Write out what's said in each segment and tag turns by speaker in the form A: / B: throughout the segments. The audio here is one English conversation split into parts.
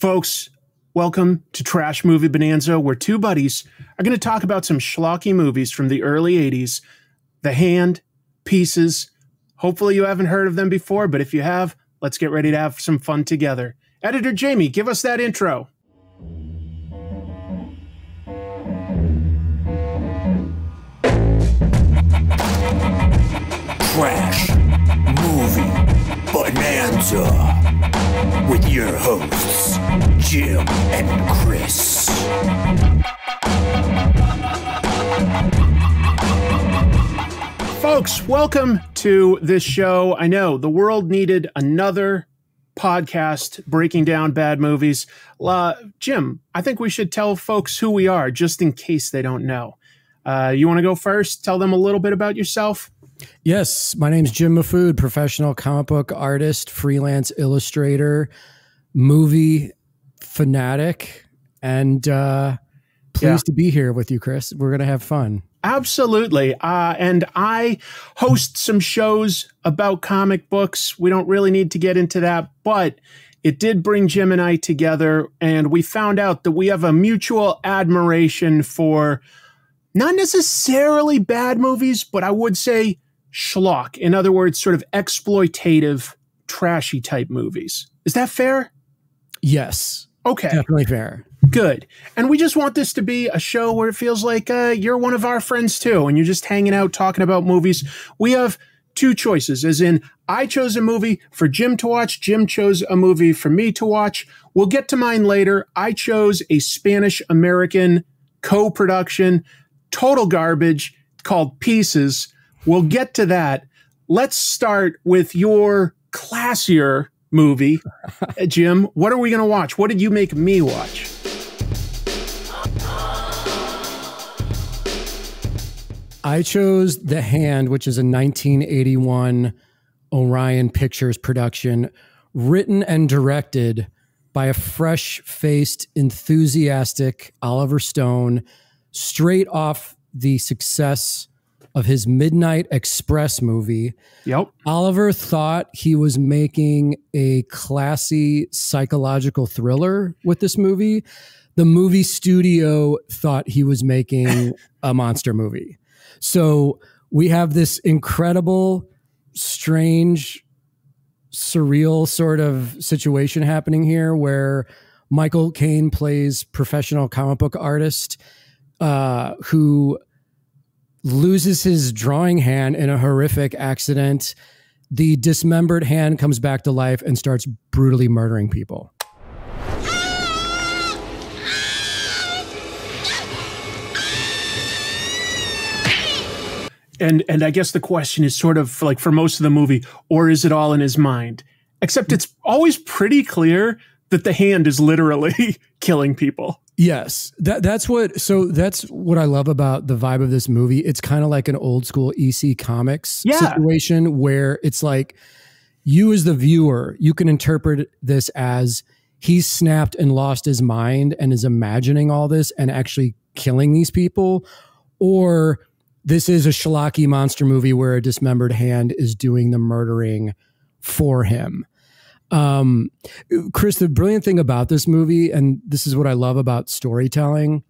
A: Folks, welcome to Trash Movie Bonanza, where two buddies are going to talk about some schlocky movies from the early 80s The Hand, Pieces. Hopefully, you haven't heard of them before, but if you have, let's get ready to have some fun together. Editor Jamie, give us that intro.
B: Trash Movie Bonanza with your hosts, Jim and Chris.
A: Folks, welcome to this show. I know the world needed another podcast breaking down bad movies. Uh, Jim, I think we should tell folks who we are just in case they don't know. Uh, you want to go first? Tell them a little bit about yourself?
C: Yes, my name's Jim Mahfood, professional comic book artist, freelance illustrator, movie fanatic, and uh, pleased
A: Yeah.
C: to be here with you, Chris. We're gonna have fun.
A: Absolutely. Uh, and I host some shows about comic books. We don't really need to get into that, but it did bring Jim and I together, and we found out that we have a mutual admiration for not necessarily bad movies, but I would say schlock. In other words, sort of exploitative, trashy type movies. Is that fair?
C: Yes,
A: Okay.
C: definitely fair.
A: Good. And we just want this to be a show where it feels like uh, you're one of our friends too, and you're just hanging out talking about movies. We have two choices, as in, I chose a movie for Jim to watch, Jim chose a movie for me to watch. We'll get to mine later. I chose a Spanish American co production, total garbage called Pieces. We'll get to that. Let's start with your classier movie. Uh, Jim, what are we going to watch? What did you make me watch?
C: I chose The Hand, which is a 1981 Orion Pictures production, written and directed by a fresh faced, enthusiastic Oliver Stone, straight off the success of his Midnight Express movie.
A: Yep.
C: Oliver thought he was making a classy psychological thriller with this movie. The movie studio thought he was making a monster movie. So we have this incredible, strange, surreal sort of situation happening here where Michael Caine plays professional comic book artist uh, who loses his drawing hand in a horrific accident. The dismembered hand comes back to life and starts brutally murdering people.
A: and and I guess the question is sort of like for most of the movie, or is it all in his mind? Except it's always pretty clear that the hand is literally killing people.
C: Yes, that that's what. So that's what I love about the vibe of this movie. It's kind of like an old school EC Comics
A: Yeah.
C: situation where it's like you as the viewer, you can interpret this as he's snapped and lost his mind and is imagining all this and actually killing these people, or this is a schlocky monster movie where a dismembered hand is doing the murdering for him. Um, Chris, the brilliant thing about this movie, and this is what I love about storytelling,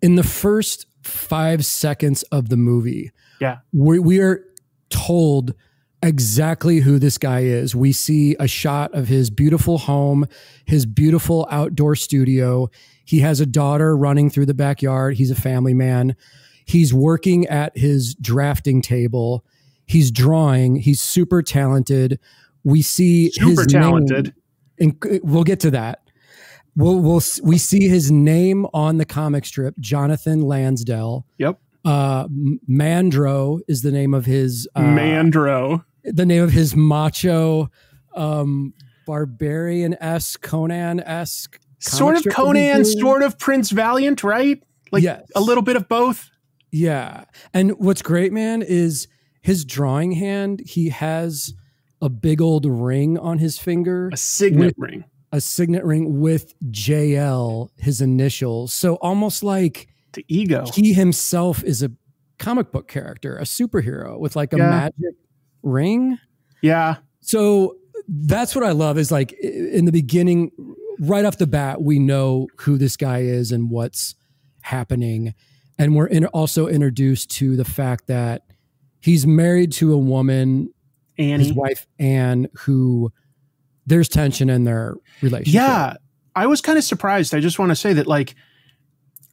C: in the first five seconds of the movie,
A: Yeah.
C: we, we are told exactly who this guy is. We see a shot of his beautiful home, his beautiful outdoor studio. He has a daughter running through the backyard. He's a family man. He's working at his drafting table. He's drawing. He's super talented. We see
A: Super
C: his name-
A: talented.
C: and we'll get to that. We'll, we'll we see his name on the comic strip, Jonathan Lansdale.
A: Yep.
C: Uh, Mandro is the name of his uh,
A: Mandro.
C: the name of his macho, um, barbarian esque Conan esque.
A: Sort of Conan, sort of Prince Valiant, right? Like
C: Yes.
A: a little bit of both.
C: Yeah. And what's great, man, is his drawing hand. He has a big old ring on his finger.
A: A signet
C: With-
A: ring.
C: a signet ring with JL, his initials. So almost like
A: The ego.
C: he himself is a comic book character, a superhero with like a
A: Yeah.
C: magic ring.
A: Yeah.
C: So that's what I love is like in the beginning, right off the bat, we know who this guy is and what's happening. And we're in, also introduced to the fact that he's married to a woman,
A: Annie.
C: his wife Anne, who there's tension in their relationship.
A: Yeah, I was kind of surprised. I just want to say that, like,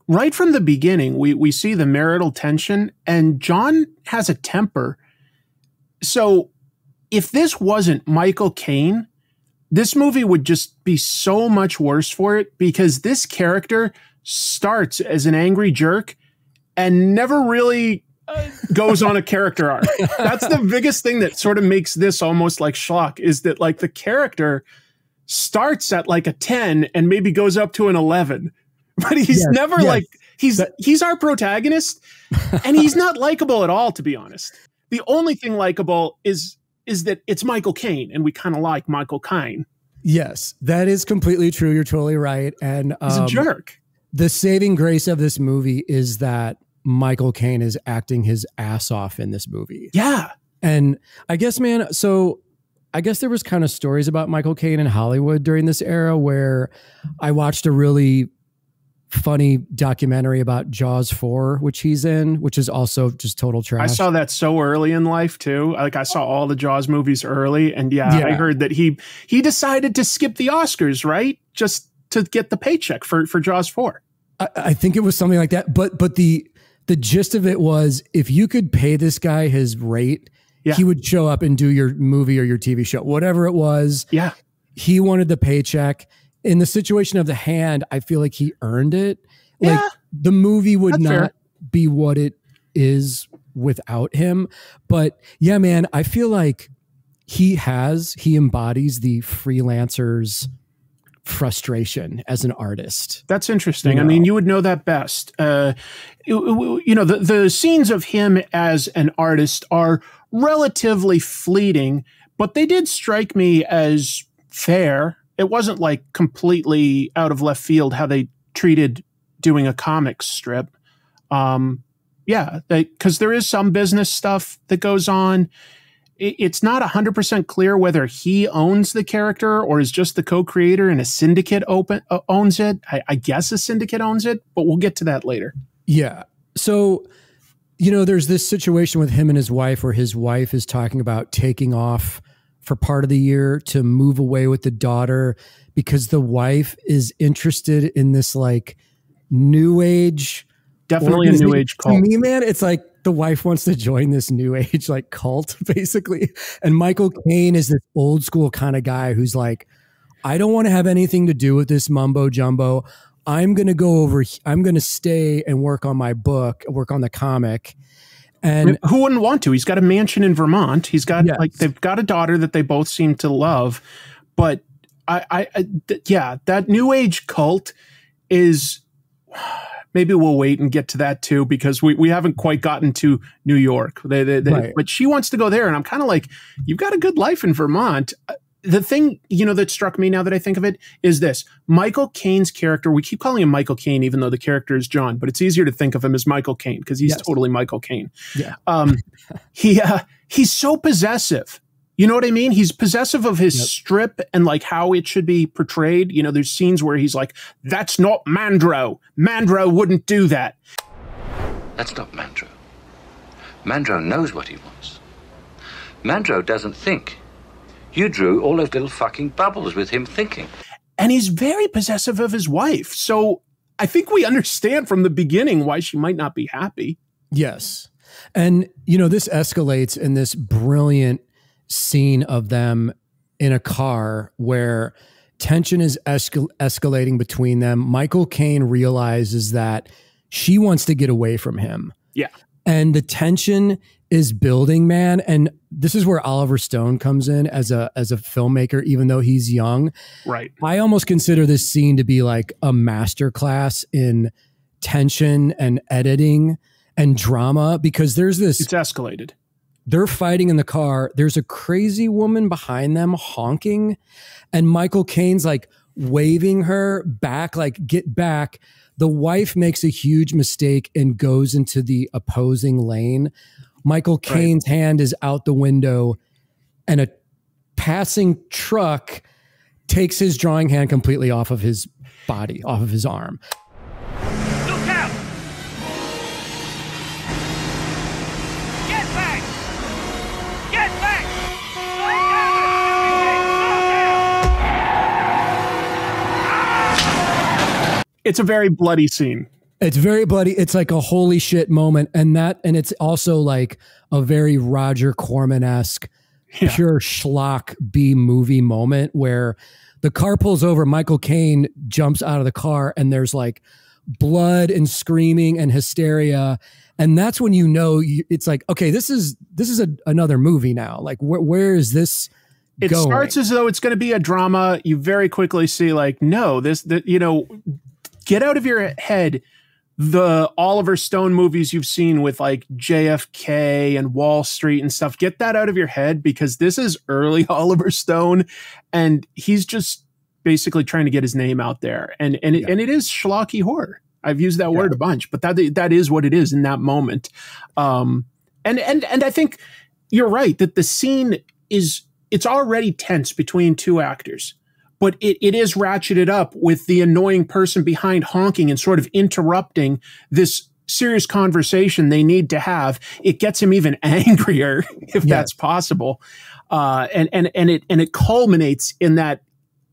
A: right from the beginning, we we see the marital tension, and John has a temper. So, if this wasn't Michael Caine, this movie would just be so much worse for it because this character starts as an angry jerk and never really goes on a character arc. That's the biggest thing that sort of makes this almost like schlock is that like the character starts at like a 10 and maybe goes up to an 11 but he's
C: Yes,
A: never
C: yes.
A: like he's
C: That-
A: he's our protagonist and he's not likable at all to be honest the only thing likable is is that it's michael caine and we kind of like michael caine
C: Yes, that is completely true. You're totally right. And
A: he's
C: um,
A: a jerk
C: the saving grace of this movie is that Michael Caine is acting his ass off in this movie.
A: yeah
C: And I guess, man, so I guess there was kind of stories about Michael Caine in Hollywood during this era where I watched a really funny documentary about Jaws 4, which he's in, which is also just total trash.
A: i saw that so early in life too like i saw all the jaws movies early and yeah, i heard that he he decided to skip the oscars right just to get the paycheck for for jaws 4
C: I, I think it was something like that. But but the the gist of it was if you could pay this guy his rate,
A: Yeah.
C: he would show up and do your movie or your TV show, whatever it was.
A: yeah
C: He wanted the paycheck. In the situation of the hand, I feel like he earned it. Like
A: Yeah.
C: the movie would
A: That's
C: not
A: fair.
C: be what it is without him. But yeah, man, I feel like he has, he embodies the freelancer's frustration as an artist.
A: That's interesting.
C: You
A: I mean, you would know that best. Uh, you, you know, the, the scenes of him as an artist are relatively fleeting, but they did strike me as fair. It wasn't like completely out of left field how they treated doing a comic strip. Um, yeah, because there is some business stuff that goes on. It- It's not 100% clear whether he owns the character or is just the co creator and a syndicate open, uh, owns it. I, I guess a syndicate owns it, but we'll get to that later.
C: Yeah. So, you know, there's this situation with him and his wife where his wife is talking about taking off for part of the year to move away with the daughter because the wife is interested in this like new age
A: Definitely a new age cult.
C: To me, man, it's like the wife wants to join this new age like cult, basically. And Michael Caine is this old school kind of guy who's like, I don't want to have anything to do with this mumbo jumbo. I'm going to go over, I'm going to stay and work on my book, work on the comic. And
A: Who wouldn't want to? He's got a mansion in Vermont. He's got
C: Yes.
A: like they've got a daughter that they both seem to love, but I, I, I th- yeah, that new age cult is. Maybe we'll wait and get to that too because we, we haven't quite gotten to New York. They, they, they-
C: Right.
A: But she wants to go there, and I'm kind of like, you've got a good life in Vermont. Uh, The thing you know that struck me now that I think of it is this: Michael Caine's character. We keep calling him Michael Caine, even though the character is John, but it's easier to think of him as Michael Caine because he's
C: Yes.
A: totally Michael Caine
C: yeah,
A: um, he uh, he's so possessive. You know what I mean? He's possessive of his
C: Yep.
A: strip and like how it should be portrayed. You know, there's scenes where he's like, "That's not Mandro. Mandro wouldn't do that."
D: That's not Mandro. Mandro knows what he wants. Mandro doesn't think. You drew all those little fucking bubbles with him thinking.
A: And he's very possessive of his wife. So I think we understand from the beginning why she might not be happy.
C: yes. And, you know, this escalates in this brilliant scene of them in a car where tension is escal- escalating between them. Michael Caine realizes that she wants to get away from him.
A: Yeah.
C: And the tension is building, man. And this is where Oliver Stone comes in as a as a filmmaker, even though he's young.
A: Right.
C: I almost consider this scene to be like a masterclass in tension and editing and drama because there's this
A: It's escalated.
C: They're fighting in the car. There's a crazy woman behind them honking, and Michael Caine's like waving her back, like, get back. The wife makes a huge mistake and goes into the opposing lane. Michael Caine's hand is out the window, and a passing truck takes his drawing hand completely off of his body, off of his arm.
A: It's a very bloody scene.
C: It's very bloody. It's like a holy shit moment, and that, and it's also like a very Roger Corman esque,
A: Yeah.
C: pure schlock B movie moment where the car pulls over. Michael Caine jumps out of the car, and there's like blood and screaming and hysteria, and that's when you know you, it's like okay, this is this is a, another movie now. Like where where is this?
A: It
C: going?
A: starts as though it's going to be a drama. You very quickly see, like, no, this, that you know, get out of your head the Oliver Stone movies you've seen with like JFK and Wall Street and stuff. Get that out of your head because this is early Oliver Stone, and he's just basically trying to get his name out there. And and it,
C: Yeah.
A: and it is schlocky horror. I've used that word a bunch, but that that is what it is in that moment. Um, and and and I think you're right that the scene is it's already tense between two actors but it, it is ratcheted up with the annoying person behind honking and sort of interrupting this serious conversation they need to have it gets him even angrier if
C: Yeah.
A: that's possible uh, and and and it and it culminates in that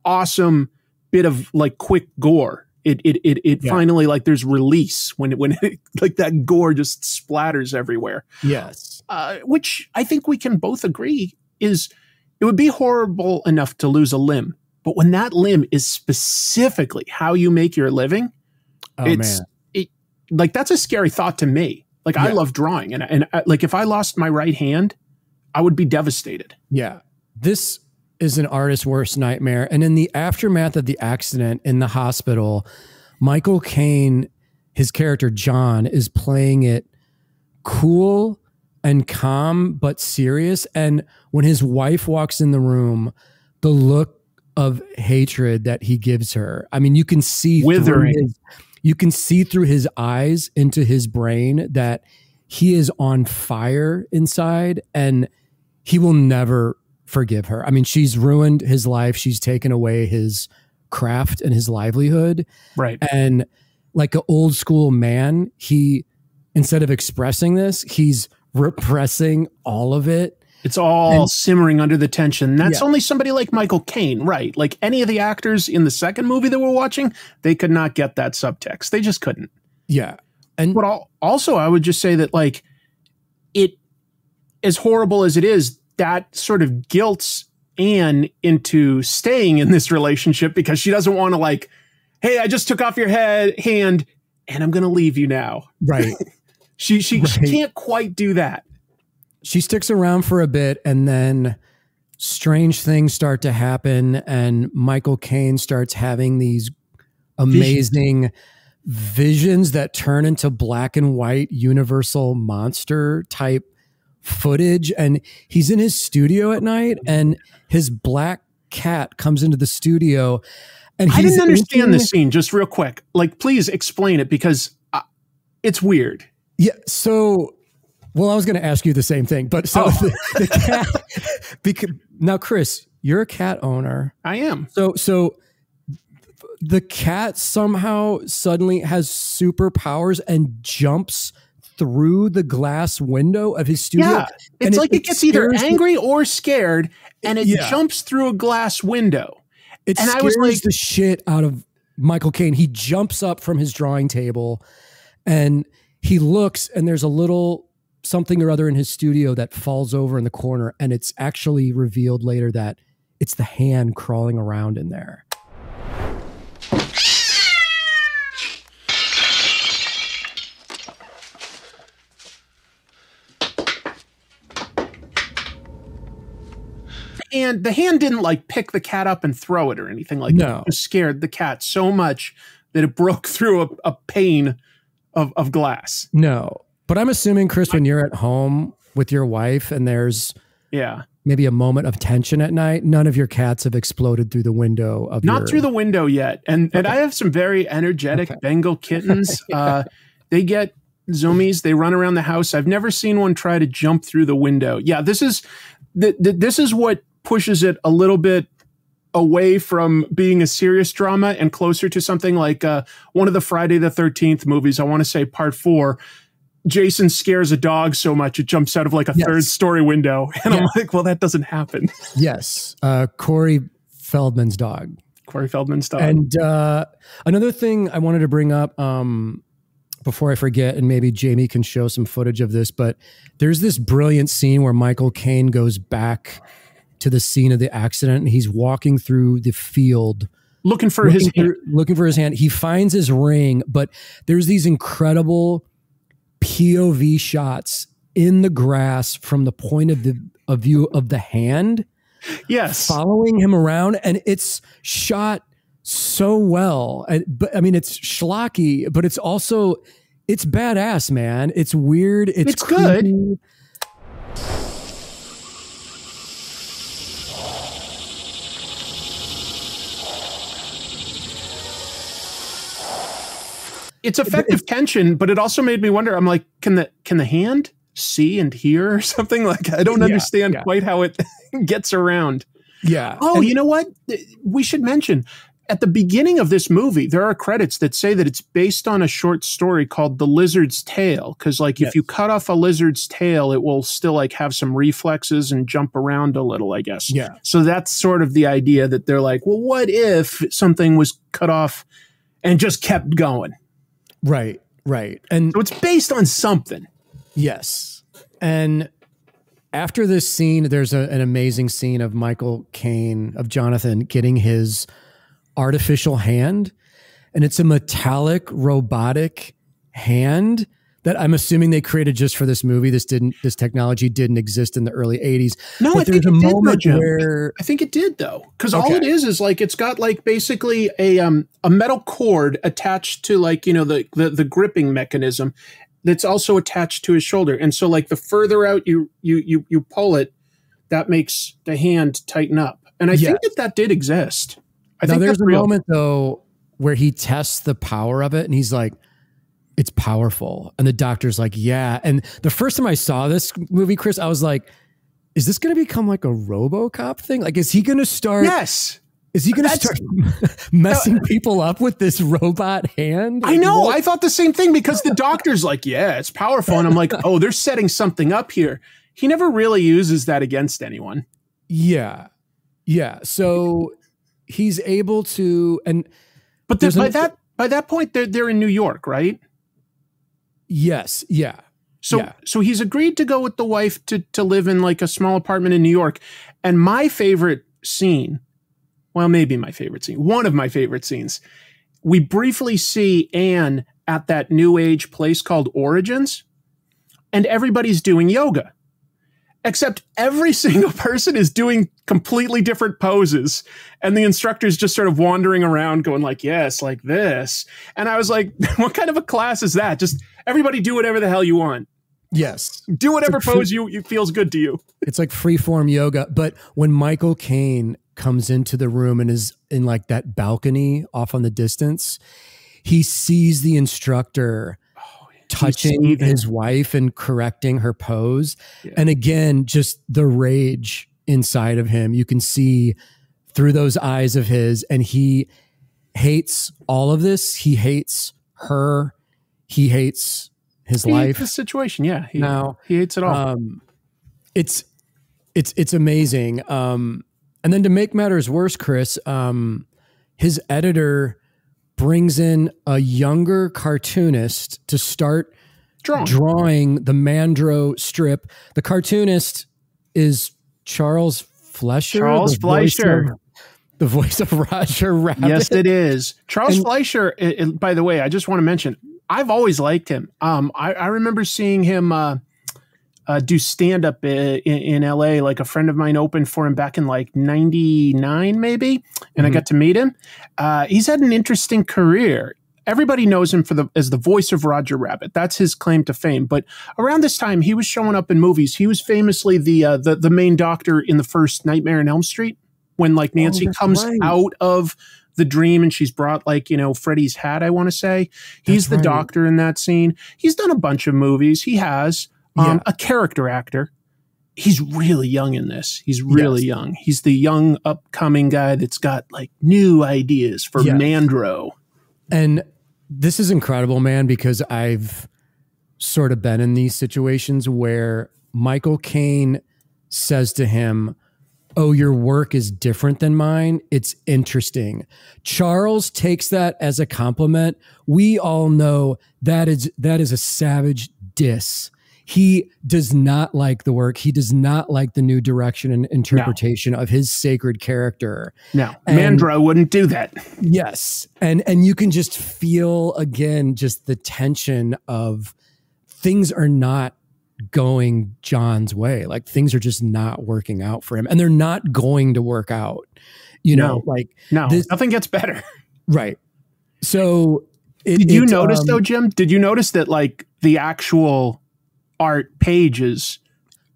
A: awesome bit of like quick gore it it it, it
C: Yeah.
A: finally like there's release when it when it, like that gore just splatters everywhere
C: Yes.
A: uh, which I think we can both agree is it would be horrible enough to lose a limb, but when that limb is specifically how you make your living,
C: Oh
A: it's it like that's a scary thought to me. Like I love drawing, and and uh, like if I lost my right hand, I would be devastated.
C: Yeah. This is an artist's worst nightmare. And in the aftermath of the accident in the hospital, Michael Caine, his character John, is playing it cool and calm but serious. And when his wife walks in the room, the look of hatred that he gives her. I mean, you can see through
A: Withering.
C: his, you can see through his eyes into his brain that he is on fire inside and he will never forgive her. I mean, she's ruined his life. She's taken away his craft and his livelihood.
A: Right.
C: And like an old school man, he, instead of expressing this, he's repressing all of it.
A: It's all
C: And-
A: simmering under the tension. That's
C: Yeah.
A: only somebody like Michael Caine, right? Like any of the actors in the second movie that we're watching, they could not get that subtext. They just couldn't.
C: Yeah. And
A: But al- also, I would just say that, like, it, as horrible as it is, that sort of guilts Anne into staying in this relationship because she doesn't want to, like, hey, I just took off your head hand and I'm going to leave you now.
C: right.
A: She, she, she can't quite do that.
C: She sticks around for a bit and then strange things start to happen and Michael Caine starts having these amazing visions that turn into black and white universal monster type footage and he's in his studio at night and his black cat comes into the studio and
A: I didn't understand the scene, just real quick. Like, please explain it because uh, it's weird.
C: Yeah. So, well, I was going to ask you the same thing, but so
A: Oh.
C: the, the cat. Because now, Chris, you're a cat owner.
A: I am.
C: So, so the cat somehow suddenly has superpowers and jumps through the glass window of his studio.
A: Yeah. It's
C: it-
A: like
C: it
A: it gets either
C: scares the-
A: angry or scared and it
C: Yeah.
A: jumps through a glass window.
C: It
A: and I
C: scares
A: was like-
C: the shit out of Michael Caine. He jumps up from his drawing table and he looks, and there's a little something or other in his studio that falls over in the corner. And it's actually revealed later that it's the hand crawling around in there.
A: And the hand didn't like pick the cat up and throw it or anything like
C: No.
A: that. It just scared the cat so much that it broke through a, a pane of, of glass.
C: No. But I'm assuming, Chris, when you're at home with your wife and there's
A: Yeah.
C: maybe a moment of tension at night, none of your cats have exploded through the window of
A: Not
C: your,
A: through the window yet. And and I have some very energetic Bengal kittens. Uh, they get zoomies. They run around the house. I've never seen one try to jump through the window. Yeah, this is th- th- this is what pushes it a little bit away from being a serious drama and closer to something like uh, one of the Friday the 13th movies. I want to say part four. Jason scares a dog so much it jumps out of like a
C: Yes.
A: third story window. And I'm like, well, that doesn't happen.
C: Yes, uh, Corey Feldman's dog.
A: Corey Feldman's dog.
C: And uh, another thing I wanted to bring up um, before I forget, and maybe Jamie can show some footage of this, but there's this brilliant scene where Michael Caine goes back to the scene of the accident and he's walking through the field
A: looking for his
C: looking for, looking for his hand. He finds his ring, but there's these incredible POV shots in the grass from the point of the of view of the hand
A: yes.
C: following him around, and it's shot so well. And, but I mean, it's schlocky, but it's also it's badass, man. It's weird. It's,
A: It's good. It's effective tension, but it also made me wonder. I'm like, can the can the hand see and hear or something? Like, I don't
C: Yeah,
A: understand
C: yeah.
A: quite how it gets around.
C: Yeah.
A: Oh,
C: And-
A: you know what? We should mention at the beginning of this movie, there are credits that say that it's based on a short story called The Lizard's Tail. Because, like, if you cut off a lizard's tail, it will still like have some reflexes and jump around a little, I guess.
C: Yeah.
A: So that's sort of the idea that they're like, well, what if something was cut off and just kept going?
C: Right. Right. And
A: So it's based on something.
C: Yes. And after this scene, there's a, an amazing scene of Michael Caine, of Jonathan, getting his artificial hand. And it's a metallic, robotic hand that I'm assuming they created just for this movie. This didn't, this technology didn't exist in the early 80s.
A: No,
C: but
A: I think
C: there's a
A: it did, though,
C: moment
A: Jim.
C: where
A: I think it did though, because all it is is like it's got like basically a um a metal cord attached to like you know the the, the gripping mechanism that's also attached to his shoulder, and so like the further out you you you you pull it, that makes the hand tighten up, and I think that that did exist. I
C: now
A: think
C: there's a
A: real.
C: moment though where he tests the power of it and he's like, it's powerful. And the doctor's like, yeah. And the first time I saw this movie, Chris, I was like, is this going to become like a RoboCop thing? Like, is he going to start?
A: Yes,
C: Is he going to start messing people up with this robot hand?
A: I know.
C: what?
A: I thought the same thing because the doctor's like, yeah, it's powerful, and I'm like, oh, they're setting something up here. He never really uses that against anyone.
C: yeah, yeah. So he's able to, and
A: But the,
C: There's
A: by that by that point, they're they're in New York, right?
C: Yes, yeah,
A: So
C: Yeah.
A: so he's agreed to go with the wife to to live in like a small apartment in New York. And my favorite scene, well, maybe my favorite scene, one of my favorite scenes, we briefly see Anne at that new age place called Origins, and everybody's doing yoga. Except every single person is doing completely different poses. And the instructor's just sort of wandering around going like, yes, like this. And I was like, what kind of a class is that? Just everybody do whatever the hell you want
C: yes.
A: do whatever
C: free-
A: pose you, you feels good to you.
C: It's like free form yoga. But when Michael Caine comes into the room and is in like that balcony off on the distance, he sees the instructor oh,
A: touching
C: his wife and correcting her pose.
A: Yeah.
C: And again, just the rage inside of him. You can see through those eyes of his, and he hates all of this. He hates her. He hates his
A: He hates
C: life.
A: the situation, yeah. He,
C: Now,
A: he hates it all.
C: Um, it's it's it's amazing. Um, and then to make matters worse, Chris, um, his editor brings in a younger cartoonist to start
A: Drawn.
C: drawing the Mandro strip. The cartoonist is Charles Fleischer.
A: Charles
C: the voice
A: Fleischer.
C: of- the voice of Roger Rabbit.
A: yes, it is. Charles
C: And-
A: Fleischer, i- i- by the way, I just want to mention, I've always liked him. Um, I, I remember seeing him uh, uh, do stand up in, in LA. Like a friend of mine opened for him back in like 99, maybe. And I
C: Mhm.
A: got to meet him. Uh, he's had an interesting career. Everybody knows him for the as the voice of Roger Rabbit. That's his claim to fame. But around this time, he was showing up in movies. He was famously the uh, the the main doctor in the first Nightmare on Elm Street when like Nancy
C: that's
A: comes
C: right.
A: out of the dream and she's brought like you know Freddy's hat. I want to say he's
C: That's
A: the
C: right.
A: doctor in that scene. He's done a bunch of movies. He has um,
C: Yeah.
A: a character actor. he's really young in this. He's really
C: Yes.
A: young. He's the young upcoming guy that's got like new ideas for
C: Yes.
A: Mandro.
C: And this is incredible, man, because I've sort of been in these situations where Michael Caine says to him, Oh, your work is different than mine. It's interesting. Charles takes that as a compliment. We all know that is that is a savage diss. He does not like the work. He does not like the new direction and interpretation of his sacred character.
A: Now,
C: And-
A: Mandro wouldn't do that.
C: Yes. And and you can just feel again just the tension of things are not going John's way. Like things are just not working out for him and they're not going to work out. You know,
A: No.
C: like
A: No,
C: This-
A: nothing gets better.
C: right. So it,
A: Did you notice
C: um,
A: though, Jim? Did you notice that like the actual art pages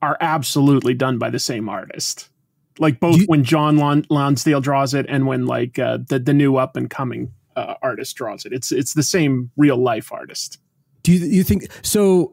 A: are absolutely done by the same artist? Like both
C: You-
A: when John Lon- Lonsdale draws it and when like uh, the the new up and coming uh, artist draws it. It's it's the same real life artist.
C: Do you, you think so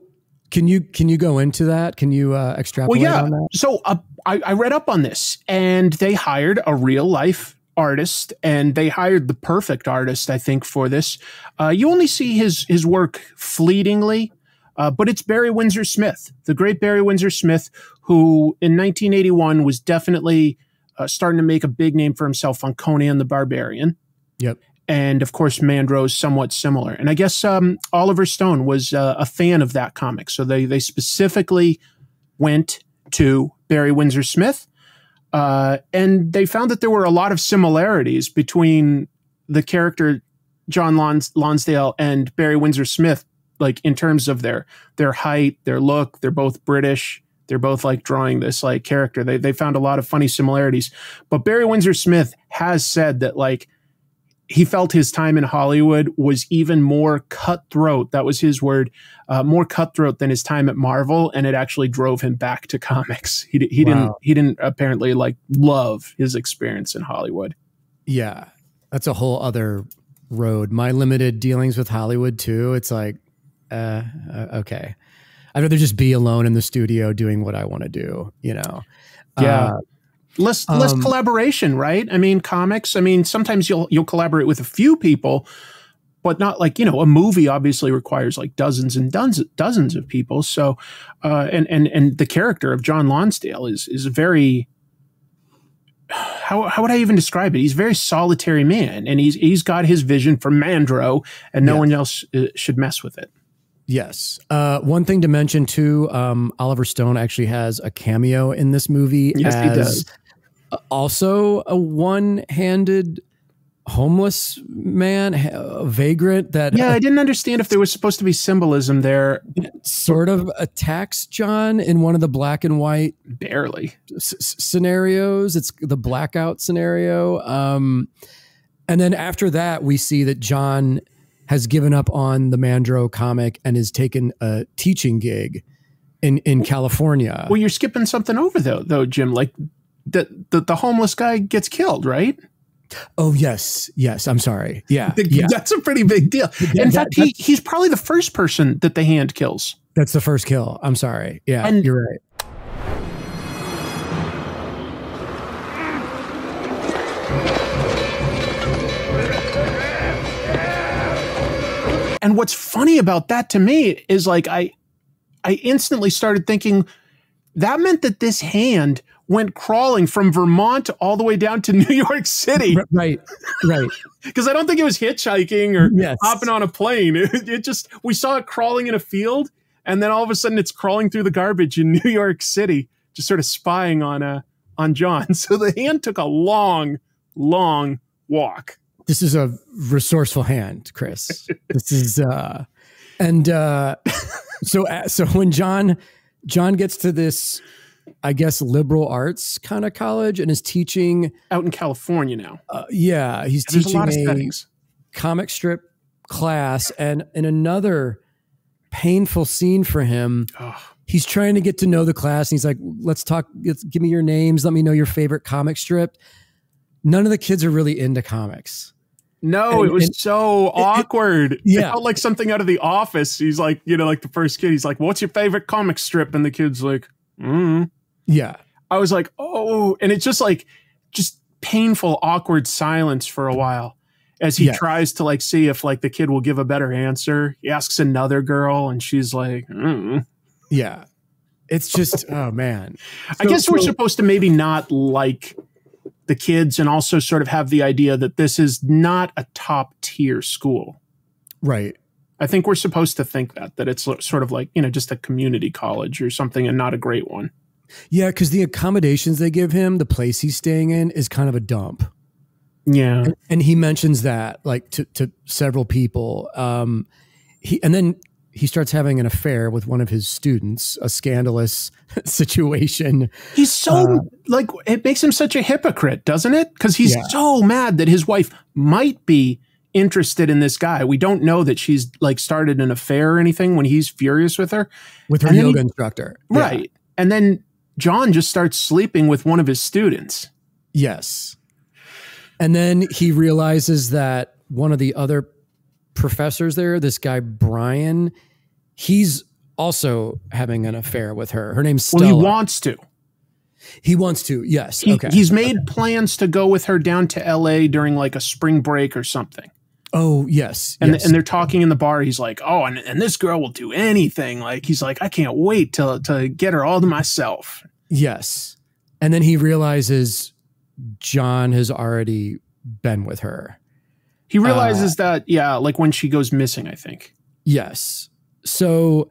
C: can you can you go into that? Can you uh
A: Well,
C: extrapolate
A: yeah.
C: on that?
A: So uh, I, I read up on this, and they hired a real life artist, and they hired the perfect artist, I think, for this. Uh, you only see his his work fleetingly, uh, but it's Barry Windsor Smith, the great Barry Windsor Smith, who in 1981 was definitely uh, starting to make a big name for himself on Conan the Barbarian.
C: Yep.
A: And of course, Mandro is somewhat similar. And I guess um, Oliver Stone was uh, a fan of that comic, so they they specifically went to Barry Windsor Smith, uh, and they found that there were a lot of similarities between the character John Lons- Lonsdale and Barry Windsor Smith, like in terms of their their height, their look. They're both British. They're both like drawing this like character. They they found a lot of funny similarities. But Barry Windsor Smith has said that like he felt his time in Hollywood was even more cutthroat. That was his word, uh, more cutthroat than his time at Marvel, and it actually drove him back to comics. He he didn't he didn't apparently like love his experience in Hollywood.
C: Yeah. That's a whole other road. My limited dealings with Hollywood too. It's like, uh, uh, okay. I'd rather just be alone in the studio doing what I want to do, you know?
A: Yeah.
C: Uh,
A: less less
C: Um,
A: collaboration, right? I mean, comics. I mean, sometimes you'll you'll collaborate with a few people, but not like you know a movie. Obviously, requires like dozens and dozens dozens of people. So, uh, and and and the character of John Lonsdale is is very. How, how would I even describe it? He's a very solitary man, and he's he's got his vision for Mandro, and no
C: Yeah.
A: one else uh, should mess with it.
C: yes. Uh, one thing to mention too um, Oliver Stone actually has a cameo in this movie.
A: Yes, he
C: as
A: does.
C: Also, a one handed homeless man, a vagrant that
A: Yeah, I didn't understand if there was supposed to be symbolism there.
C: sort of attacks John in one of the black and white
A: Barely.
C: scenarios. It's the blackout scenario. Um, and then after that, we see that John has given up on the Mandro comic and has taken a teaching gig in in California.
A: Well, you're skipping something over though, though, Jim. Like the the, the homeless guy gets killed, right?
C: oh yes, yes. I'm sorry. Yeah, yeah.
A: That's a pretty big deal.
C: Yeah,
A: In
C: that-
A: fact, he, he's probably the first person that the hand kills.
C: That's the first kill. I'm sorry. Yeah,
A: And-
C: you're right.
A: And what's funny about that to me is like I I instantly started thinking that meant that this hand went crawling from Vermont all the way down to New York City
C: Right, right.
A: because I don't think it was hitchhiking or
C: Yes.
A: hopping on a plane. It, it just we saw it crawling in a field, and then all of a sudden it's crawling through the garbage in New York City, just sort of spying on uh, on John. So the hand took a long, long walk.
C: this is a resourceful hand, Chris. this is uh and uh so uh, so when John John gets to this I guess liberal arts kind of college and is teaching
A: Out in California now,
C: uh, yeah, he's
A: there's a
C: teaching
A: lot of
C: a comic strip class and in another painful scene for him he's trying to get to know the class and he's like let's talk let's, give me your names let me know your favorite comic strip none of the kids are really into comics
A: No,
C: And-
A: it was
C: and-
A: so awkward. It
C: Yeah.
A: felt like something out of the office. He's like, you know, like the first kid, he's like, What's your favorite comic strip? And the kid's like, mm.
C: Yeah.
A: I was like, oh, and it's just like, just painful, awkward silence for a while as he
C: Yes.
A: tries to like see if like the kid will give a better answer. He asks another girl, and she's like, mm.
C: Yeah. It's just, oh man.
A: I
C: So-
A: guess we're supposed to maybe not like the kids and also sort of have the idea that this is not a top tier school.
C: Right.
A: I think we're supposed to think that that it's sort of like you know just a community college or something and not a great one.
C: Yeah, because the accommodations they give him, the place he's staying in, is kind of a dump.
A: Yeah,
C: And he mentions that like to, to several people. Um, he and then he starts having an affair with one of his students, a scandalous situation.
A: he's so like it makes him such a hypocrite, doesn't it? Because he's
C: Yeah.
A: so mad that his wife might be interested in this guy. We don't know that she's like started an affair or anything when he's furious with her,
C: with her
A: And
C: yoga
A: he-
C: instructor. Yeah.
A: right? And then John just starts sleeping with one of his students.
C: Yes. And then he realizes that one of the other professors there, this guy Brian, he's also having an affair with her. Her name's
A: Well,
C: Stella.
A: he wants to.
C: He wants to. Yes.
A: He,
C: okay.
A: He's made plans to go with her down to LA during like a spring break or something.
C: oh, yes.
A: And,
C: yes.
A: and they're talking in the bar. He's like, oh, and, and this girl will do anything. Like, he's like, I can't wait to, to get her all to myself.
C: Yes. And then he realizes John has already been with her.
A: He uh, realizes that, yeah, like when she goes missing, I think.
C: Yes. So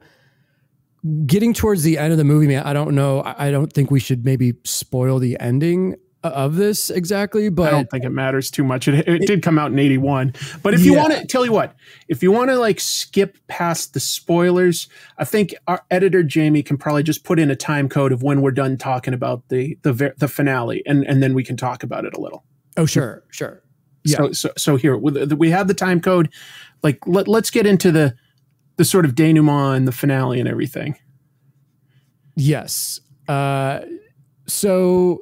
C: getting towards the end of the movie, man, I don't know. I I don't think we should maybe spoil the ending of this exactly, but I
A: don't think it matters too much. It, it did come out in 81. But if you want to, tell you what, if you want to like skip past the spoilers, I think our editor Jamie can probably just put in a time code of when we're done talking about the the the finale, and and then we can talk about it a little.
C: oh, sure, sure. Yeah.
A: So so so here we have the time code. Like let let's get into the the sort of denouement and the finale and everything
C: Yes. Uh, so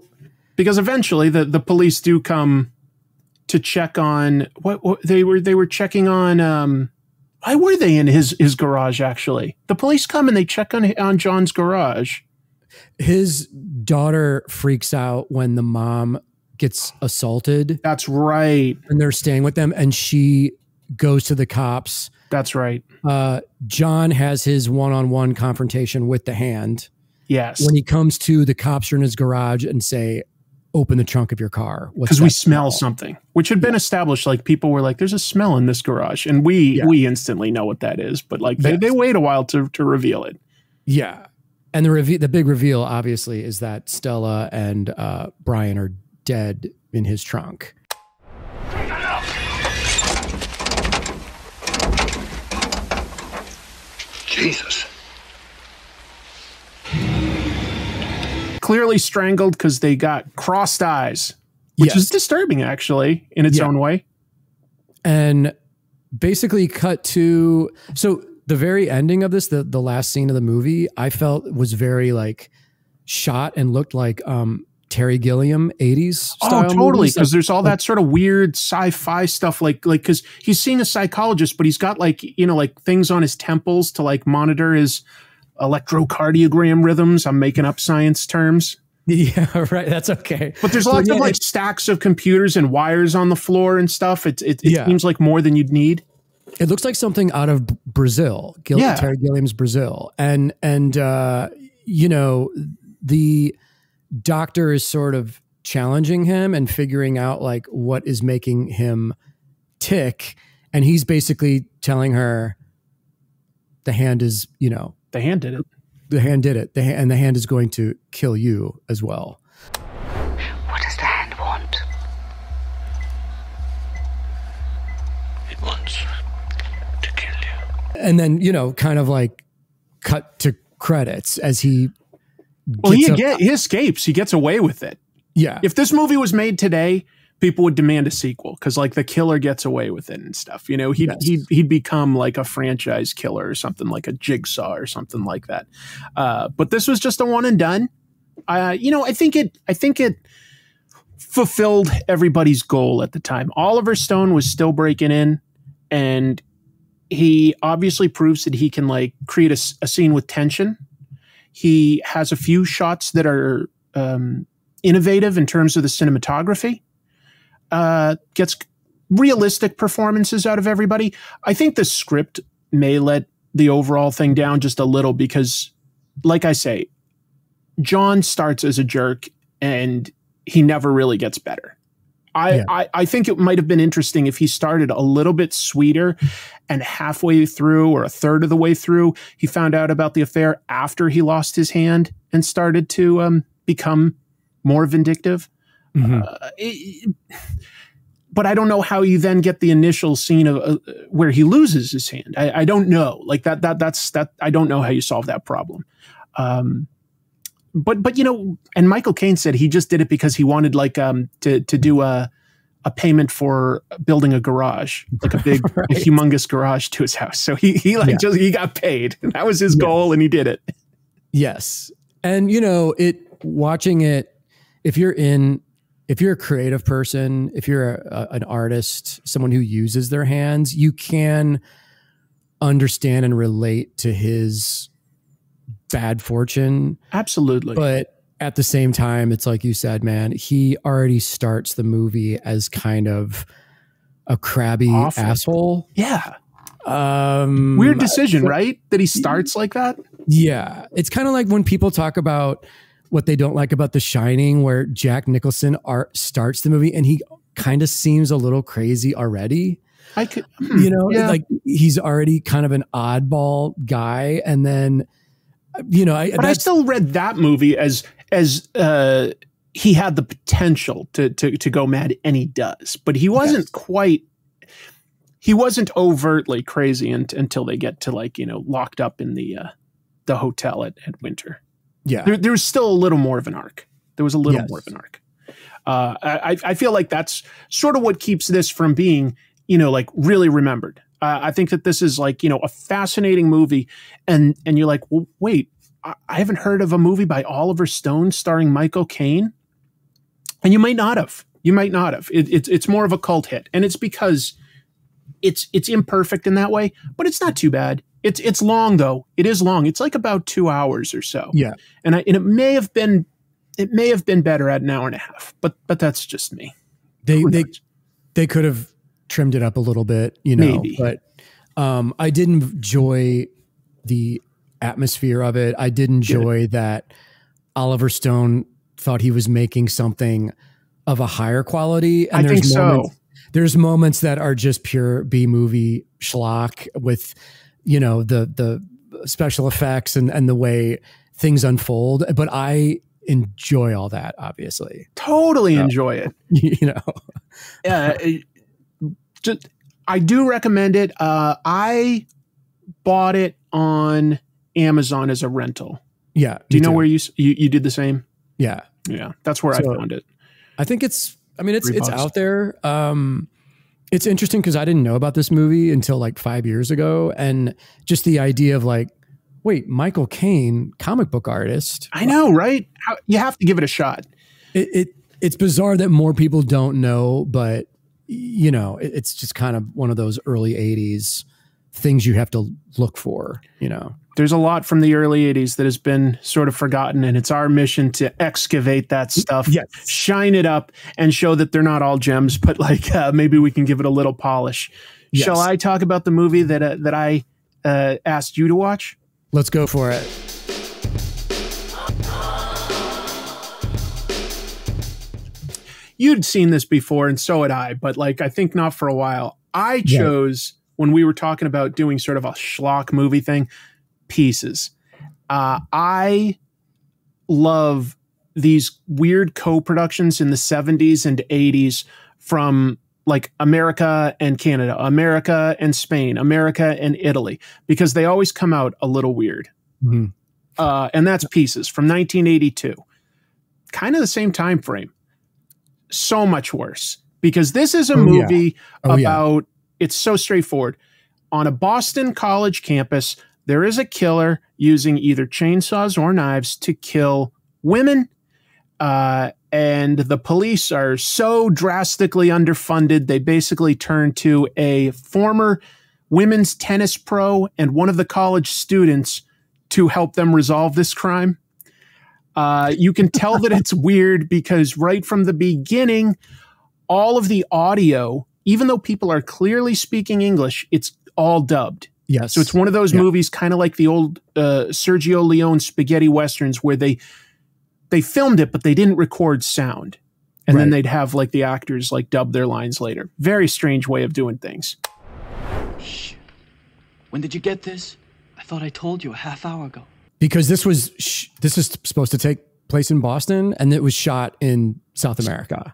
A: because eventually the the police do come to check on what, what they were they were checking on um why were they in his his garage actually? The police come and they check on on John's garage.
C: His daughter freaks out when the mom gets assaulted.
A: That's right.
C: And they're staying with them and she goes to the cops.
A: that's right.
C: Uh, John has his one-on-one confrontation with the hand.
A: yes.
C: When he comes to the cops are in his garage and say open the trunk of your car
A: because we
C: that
A: smell something which had been established like people were like there's a smell in this garage and we
C: Yeah.
A: we instantly know what that is but like they,
C: Yes.
A: they wait a while to to reveal it
C: yeah and the reve- the big reveal obviously is that stella and uh, brian are dead in his trunk
D: Jesus.
A: Clearly strangled because they got crossed eyes which
C: Yes.
A: is disturbing actually in its
C: Yeah.
A: own way
C: and basically cut to so the very ending of this the the last scene of the movie i felt was very like shot and looked like um terry gilliam 80s
A: Oh, totally. Because there's all that sort of weird sci-fi stuff, like like because he's seeing a psychologist, but he's got like you know like things on his temples to like monitor his electrocardiogram rhythms. I'm making up science terms,
C: yeah right that's okay
A: but there's lots of
C: yeah,
A: like stacks of computers and wires on the floor and stuff. It it, it
C: Yeah.
A: seems like more than you'd need.
C: It looks like something out of Brazil, Gil-
A: Yeah.
C: Terry Gilliam's Brazil, and and uh, you know the doctor is sort of challenging him and figuring out like what is making him tick, and he's basically telling her the hand is you know
A: The hand did it.
C: the hand did it, the ha- and the hand is going to kill you as well.
E: What does the hand want?
D: It wants to kill you.
C: And then you know, kind of like cut to credits as he.
A: Well, he
C: gets
A: get, he escapes. He gets away with it.
C: yeah,
A: If this movie was made today, people would demand a sequel because like the killer gets away with it and stuff. You know, he'd
C: Yes.
A: he'd he'd become like a franchise killer or something like a jigsaw or something like that. Uh, but this was just a one and done. Uh, you know, I think it I think it fulfilled everybody's goal at the time. Oliver Stone was still breaking in, and he obviously proves that he can like create a scene with tension. He has a few shots that are um, innovative in terms of the cinematography. Uh, gets realistic performances out of everybody. I think the script may let the overall thing down just a little because, like I say, John starts as a jerk and he never really gets better. I,
C: Yeah.
A: I, I think it might have been interesting if he started a little bit sweeter and halfway through or a third of the way through, he found out about the affair after he lost his hand and started to um, become more vindictive.
C: Mhm.
A: Uh, it- but I don't know how you then get the initial scene of uh, where he loses his hand. I, I don't know. Like that. That that's that. I don't know how you solve that problem. Um, but but you know, and Michael Caine said he just did it because he wanted like um to to do a a payment for building a garage, like a big, a humongous garage to his house. So he he like
C: Yeah.
A: just he got paid. That was his
C: Yes.
A: goal, and he did it.
C: Yes. And you know, it watching it if you're in if you're a creative person, if you're a, an artist, someone who uses their hands, you can understand and relate to his bad fortune,
A: Absolutely.
C: but at the same time it's like you said, man, he already starts the movie as kind of a crabby
A: Awful.
C: asshole.
A: yeah,
C: Um
A: weird decision, right? That he starts like that.
C: Yeah. It's kind of like when people talk about what they don't like about The Shining, where Jack Nicholson art starts the movie and he kind of seems a little crazy already.
A: I could,
C: You know,
A: yeah.
C: like he's already kind of an oddball guy. And then, you know, I,
A: but I still read that movie as as uh, he had the potential to to to go mad, and he does, but he wasn't
C: Yes.
A: quite. He wasn't overtly crazy unt- until they get to like you know locked up in the uh, the hotel at, at Winter.
C: Yeah.
A: There, there was still a little more of an arc. There was a little
C: Yes.
A: more of an arc. Uh, I, I feel like that's sort of what keeps this from being, you know, like really remembered. Uh, I think that this is like, you know, a fascinating movie, and and you're like, well, wait, I, I haven't heard of a movie by Oliver Stone starring Michael Caine, and you might not have. You might not have. It, it's it's more of a cult hit, and it's because it's it's imperfect in that way, but it's not too bad. It's it's long though. It is long. It's like about two hours or so
C: Yeah.
A: and I, and it may have been it may have been better at an hour and a half, but but that's just me.
C: They,
A: Who
C: they,
A: knows?
C: they could have trimmed it up a little bit, you know,
A: Maybe.
C: but um, I did enjoy the atmosphere of it. I did enjoy that Oliver Stone thought he was making something of a higher quality.
A: I think so.
C: there's moments that are just pure B movie schlock with, you know, the the special effects and and the way things unfold. But I enjoy all that, obviously.
A: Totally
C: Yeah.
A: enjoy it.
C: you know.
A: Uh, it- just I do recommend it. Uh, I bought it on Amazon as a rental.
C: Yeah.
A: Do you know
C: too.
A: where you, you you did the same?
C: Yeah.
A: Yeah, that's where
C: So-
A: I found it.
C: I think it's I mean it's it's out there. Um it's interesting because I didn't know about this movie until like five years ago. And just the idea of like, wait, Michael Caine, comic book artist.
A: I know, right? How, you have to give it a shot.
C: It, it it's bizarre that more people don't know, but you know, it, it's just kind of one of those early 80s things you have to look for, you know.
A: There's a lot from the early 80s that has been sort of forgotten, and it's our mission to excavate that stuff,
C: Yes.
A: shine it up, and show that they're not all gems, but like uh, maybe we can give it a little polish.
C: Yes.
A: Shall I talk about the movie that uh, that I uh, asked you to watch?
C: Let's go for it.
A: You'd seen this before, and so had I, but like I think not for a while. I
C: Yeah.
A: chose when we were talking about doing sort of a schlock movie thing, pieces. Uh, I love these weird co-productions in the 70s and 80s from like America and Canada, America and Spain, America and Italy, because they always come out a little weird.
C: Mhm.
A: Uh, and that's Pieces from 1982. Kind of the same time frame. So much worse because this is a
C: Oh, yeah.
A: movie
C: Oh, yeah.
A: about it's so straightforward. On a Boston college campus, there is a killer using either chainsaws or knives to kill women. Uh, and the police are so drastically underfunded, they basically turn to a former women's tennis pro and one of the college students to help them resolve this crime. Uh, you can tell that it's weird because right from the beginning, all of the audio, even though people are clearly speaking English, it's all dubbed.
C: Yes.
A: So it's one of those
C: Yeah.
A: movies, kind of like the old uh, Sergio Leone spaghetti westerns, where they they filmed it, but they didn't record sound, and then they'd have like the actors like dub their lines later. Very strange way of doing things.
F: When did you get this? I thought I told you a half hour ago.
C: because this was sh- this is supposed to take place in Boston and it was shot in South America.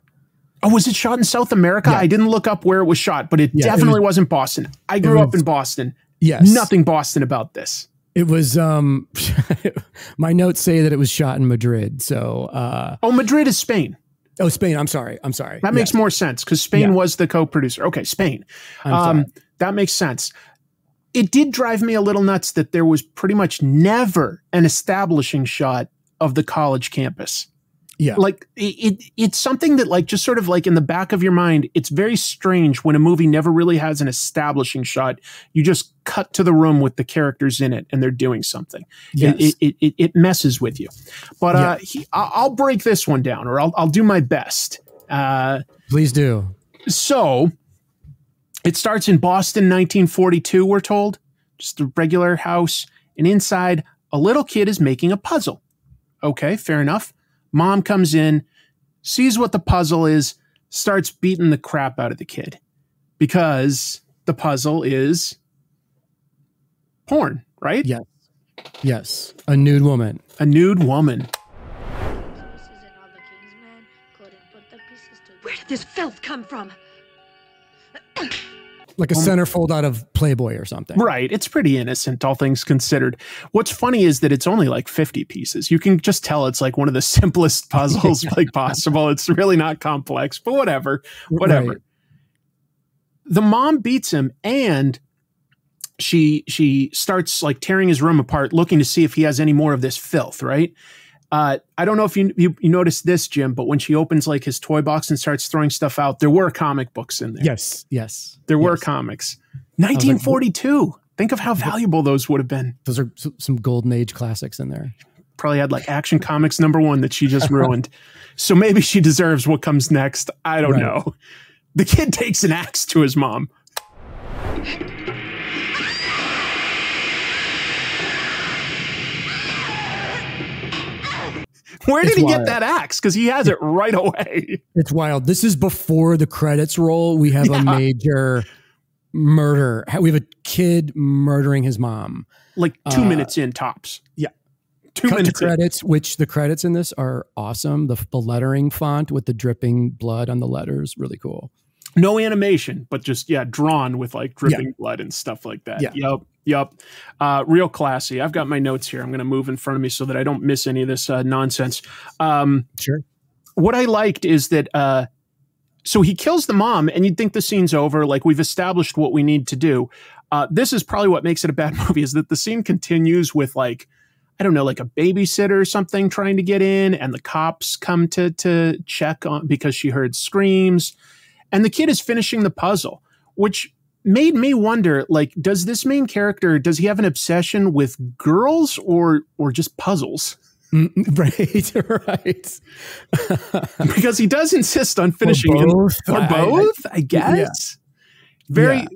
A: Oh, was it shot in South America?
C: Yeah.
A: I didn't look up where it was shot, but it
C: Yeah, it
A: definitely
C: was-
A: was, not Boston. I grew up in Boston.
C: Yes.
A: Nothing Boston about this.
C: It was um my notes say that it was shot in Madrid. So uh
A: Oh, Madrid is Spain.
C: oh Spain, I'm sorry. I'm sorry.
A: That makes
C: Yes.
A: more sense because Spain
C: Yeah.
A: was the co-producer. Okay, Spain. Um, that makes sense. It did drive me a little nuts that there was pretty much never an establishing shot of the college campus.
C: Yeah.
A: Like it, it, it's something that like just sort of like in the back of your mind, it's very strange when a movie never really has an establishing shot. You just cut to the room with the characters in it and they're doing something.
C: Yes.
A: It, it, it, it messes with you. But uh, he, I'll break this one down or I'll, I'll do my best. Uh,
C: Please do.
A: so it starts in Boston, 1942, we're told. Just a regular house. And inside, a little kid is making a puzzle. Okay, fair enough. Mom comes in, sees what the puzzle is, starts beating the crap out of the kid because the puzzle is porn, right?
C: Yes. Yes. A nude woman.
A: A nude woman.
G: Where did this filth come from?
C: Like a centerfold out of Playboy or something.
A: Right. It's pretty innocent, all things considered. What's funny is that it's only like 50 pieces. You can just tell it's like one of the simplest puzzles like possible. It's really not complex, but whatever. Whatever.
C: Right.
A: The mom beats him and she she starts like tearing his room apart, looking to see if he has any more of this filth, right? Uh, I don't know if you, you you noticed this, Jim, but when she opens like his toy box and starts throwing stuff out, there were comic books in there.
C: Yes. Yes.
A: There were
C: Yes.
A: comics.
C: like,
A: 1942. Think of how valuable those would have been.
C: Those are some golden age classics in there.
A: Probably had like Action Comics number one that she just ruined. so maybe she deserves what comes next. I don't
C: Right.
A: know. The kid takes an axe to his mom. Where did
C: It's
A: he get that axe? Because he has it right away.
C: It's wild. This is before the credits roll. We have
A: Yeah.
C: a major murder. We have a kid murdering his mom.
A: Like two
C: Uh,
A: minutes in tops.
C: yeah.
A: Two
C: Cut to
A: minutes in.
C: credits, which the credits in this are awesome. The, the lettering font with the dripping blood on the letters, really cool.
A: No animation, but just yeah, drawn with like dripping blood and stuff like that.
C: Yeah.
A: Yep. Yep. Uh, real classy. I've got my notes here. I'm going to move in front of me so that I don't miss any of this uh, nonsense. Um,
C: Sure.
A: what I liked is that uh, so he kills the mom, and you'd think the scene's over. Like we've established what we need to do. Uh, this is probably what makes it a bad movie is that the scene continues with like I don't know, like a babysitter or something trying to get in, and the cops come to to check on because she heard screams, and the kid is finishing the puzzle, which made me wonder like does this main character does he have an obsession with girls or or just puzzles
C: Mm, right, right.
A: because he does insist on finishing in-
C: both.
A: or
C: I- I-
A: both I, guess very
C: Yeah.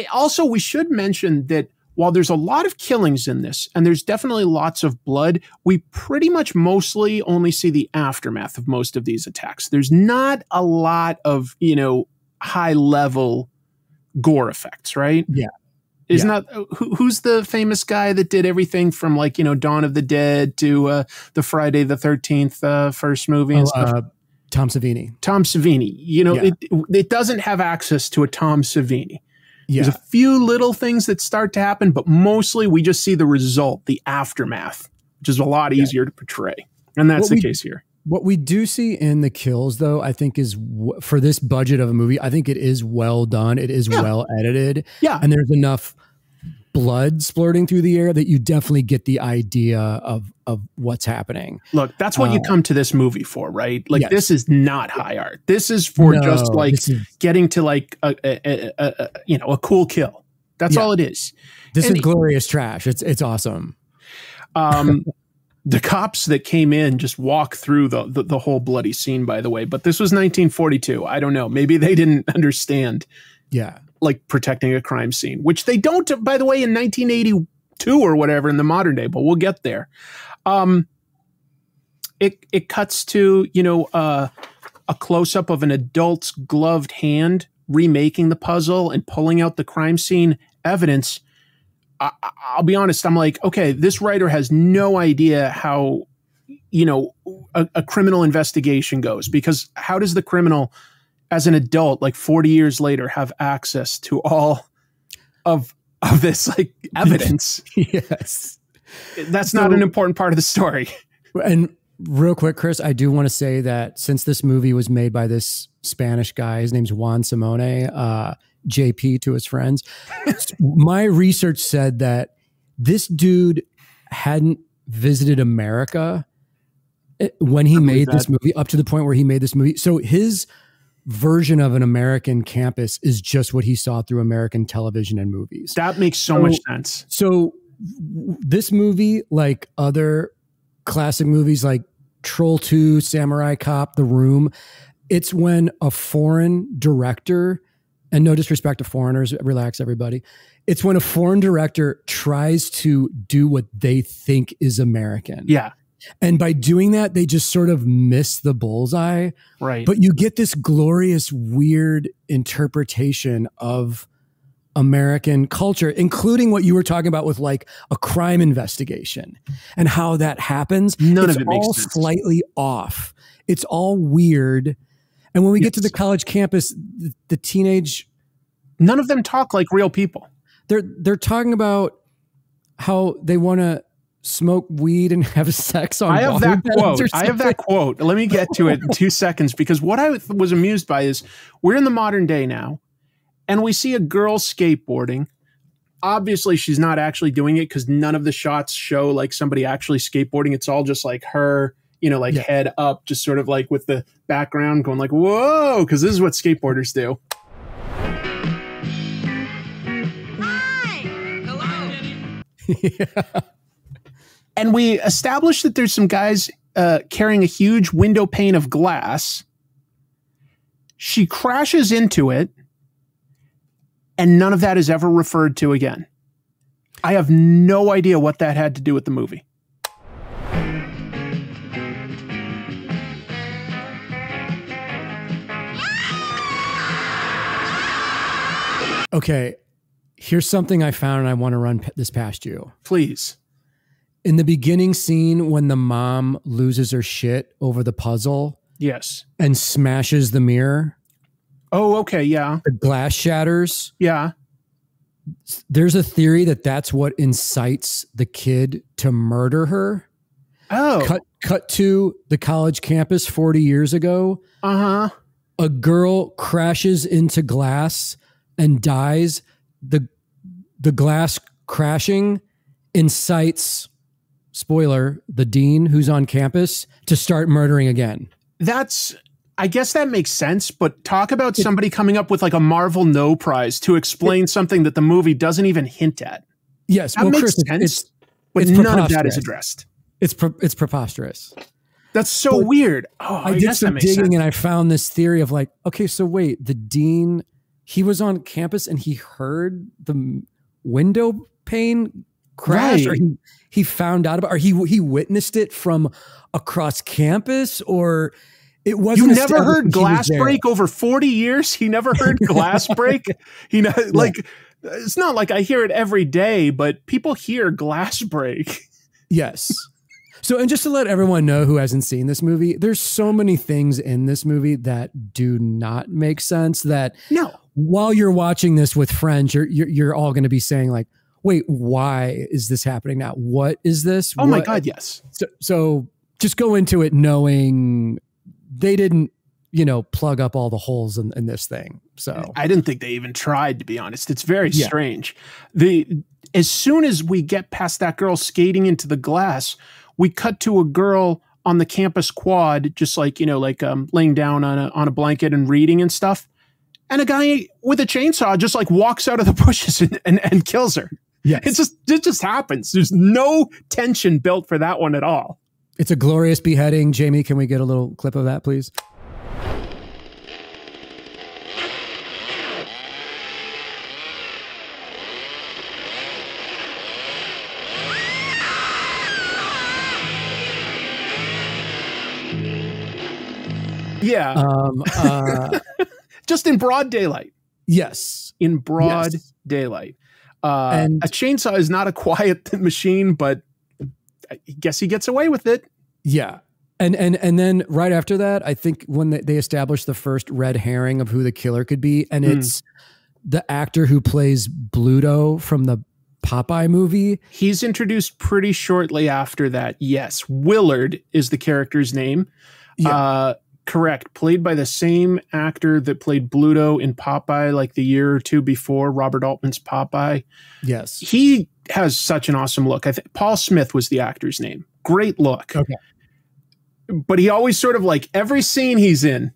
A: It- also we should mention that while there's a lot of killings in this and there's definitely lots of blood we pretty much mostly only see the aftermath of most of these attacks there's not a lot of you know high level gore effects right
C: Yeah.
A: isn't
C: Yeah.
A: that who, who's the famous guy that did everything from like you know dawn of the dead to uh, the friday the 13th uh, first movie and
C: Oh,
A: stuff
C: uh, Tom Savini.
A: Tom Savini. You know,
C: Yeah.
A: it it doesn't have access to a Tom Savini.
C: Yeah.
A: There's a few little things that start to happen, but mostly we just see the result, the aftermath, which is a lot easier to portray. And that's
C: What
A: the
C: we-
A: case here.
C: What we do see in the kills, though, I think is w- for this budget of a movie, I think it is well done. It is
A: Yeah.
C: well edited.
A: Yeah.
C: And there's enough blood splurting through the air that you definitely get the idea of of what's happening.
A: Look, that's what you
C: Uh,
A: come to this movie for, right? Like
C: yes.
A: this is not high art. This is for
C: No,
A: just like
C: is-
A: getting to like a, a, a, a, a you know a cool kill. That's
C: Yeah.
A: all it is.
C: This
A: And-
C: is glorious trash. It's it's awesome.
A: Um, the cops that came in just walk through the, the the whole bloody scene. By the way, but this was 1942. I don't know. Maybe they didn't understand
C: Yeah.
A: Like protecting a crime scene, which they don't, by the way, in 1982 or whatever in the modern day. But we'll get there. Um, it it cuts to you know uh, a close up of an adult's gloved hand remaking the puzzle and pulling out the crime scene evidence. I, I- I'll be honest. I'm like, okay, this writer has no idea how you know a, a criminal investigation goes because how does the criminal as an adult like 40 years later have access to all of of this like evidence
C: yes.
A: that's not
C: So-
A: an important part of the story
C: And real quick, Chris, I do want to say that since this movie was made by this Spanish guy, his name's Juan Simone, uh, JP to his friends, my research said that this dude hadn't visited America eh, when he made this movie, up to the point where he made this movie. So his version of an American campus is just what he saw through American television and movies.
A: that makes so
C: So-
A: much sense
C: So this movie, like other classic movies like Troll 2, Samurai Cop, The Room, it's when a foreign director, and no disrespect to foreigners, relax everybody. It's when a foreign director tries to do what they think is American.
A: yeah
C: And by doing that, they just sort of miss the bullseye.
A: Right.
C: But you get this glorious weird interpretation of american culture including what you were talking about with like a crime investigation and how that happens.
A: None
C: it's
A: of it makes
C: all
A: sense.
C: slightly off. It's all weird. And when we get to the college campus the, the teenage
A: none of them talk like real people.
C: They're they're talking about how they want to smoke weed and have sex on
A: I have that quote. I have that quote. Let me get to it in two seconds because what I was amused by is we're in the modern day now and we see a girl skateboarding. Obviously, she's not actually doing it because none of the shots show like somebody actually skateboarding. It's all just like her, you know, like
C: Yeah.
A: head up, just sort of like with the background going like, whoa, because this is what skateboarders do. and we established that there's some guys uh, carrying a huge window pane of glass. She crashes into it, and none of that is ever referred to again. I have no idea what that had to do with the movie.
C: okay here's something i found and i want to run this past you
A: Please.
C: In the beginning scene when the mom loses her shit over the puzzle
A: Yes.
C: and smashes the mirror,
A: Oh, okay. Yeah.
C: the glass shatters.
A: Yeah.
C: There's a theory that that's what incites the kid to murder her.
A: Oh.
C: Cut cut to the college campus 40 years ago.
A: Uh huh.
C: A girl crashes into glass and dies. The the glass crashing incites spoiler, the dean who's on campus to start murdering again.
A: That's. I guess that makes sense, but talk about somebody coming up with like a Marvel No Prize to explain something that the movie doesn't even hint at.
C: Yes,
A: That
C: well,
A: makes
C: Chris, it's-
A: sense,
C: it's
A: but
C: it's
A: none of that
C: preposterous.
A: addressed.
C: it's pre- it's preposterous.
A: That's so
C: But
A: weird. Oh,
C: I,
A: I,
C: did some digging
A: sense.
C: and I found this theory of like, okay, so wait, the dean, he was on campus and he heard the window pane crash, or
A: Right.
C: he, he found out about, or he he witnessed it from across campus, or it wasn't.
A: You
C: never
A: heard
C: when he
A: glass break over 40 years? He never heard glass break? He know like it's not like I hear it every day, but people hear glass break.
C: Yes. So, and just to let everyone know who hasn't seen this movie, there's so many things in this movie that do not make sense. That
A: No.
C: while you're watching this with friends, you're you're, you're all going to be saying like, "Wait, why is this happening now? What is this?"
A: Oh my god, yes.
C: So, so just go into it knowing they didn't, you know, plug up all the holes in, in this thing. So,
A: I didn't think they even tried to be honest. It's very
C: Yeah.
A: strange. The as soon as we get past that girl skating into the glass, we cut to a girl on the campus quad just like, you know, like um laying down on a on a blanket and reading and stuff. And a guy with a chainsaw just like walks out of the bushes and, and, and kills her.
C: Yes.
A: It's just it just happens. There's no tension built for that one at all.
C: It's a glorious beheading. Jamie, can we get a little clip of that, please?
A: Yeah,
C: Um, uh,
A: just in broad daylight.
C: yes.
A: In broad
C: Yes.
A: daylight. Uh,
C: And-
A: a chainsaw is not a quiet machine, but I guess he gets away with it.
C: Yeah. And and and then right after that, I think when they, established the first red herring of who the killer could be, and
A: Hmm.
C: it's the actor who plays Bluto from the Popeye movie.
A: He's introduced pretty shortly after that. Yes, Willard is the character's name.
C: Yeah.
A: Uh, correct. Played by the same actor that played Bluto in Popeye, like the year or two before Robert Altman's Popeye.
C: Yes.
A: He has such an awesome look. I think Paul Smith was the actor's name. Great look.
C: Okay.
A: But he always sort of like every scene he's in,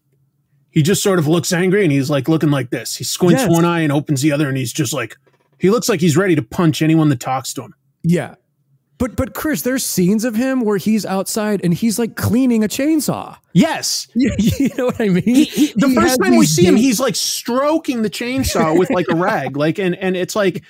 A: he just sort of looks angry and he's like looking like this. He squints
C: Yes.
A: one eye and opens the other, and he's just like, he looks like he's ready to punch anyone that talks to him.
C: Yeah. But but Chris, there's scenes of him where he's outside and he's like cleaning a chainsaw.
A: Yes.
C: You, you know what I mean?
A: He, he, the
C: He
A: first time we see him, he's like stroking the chainsaw with like a rag, like, and and it's like,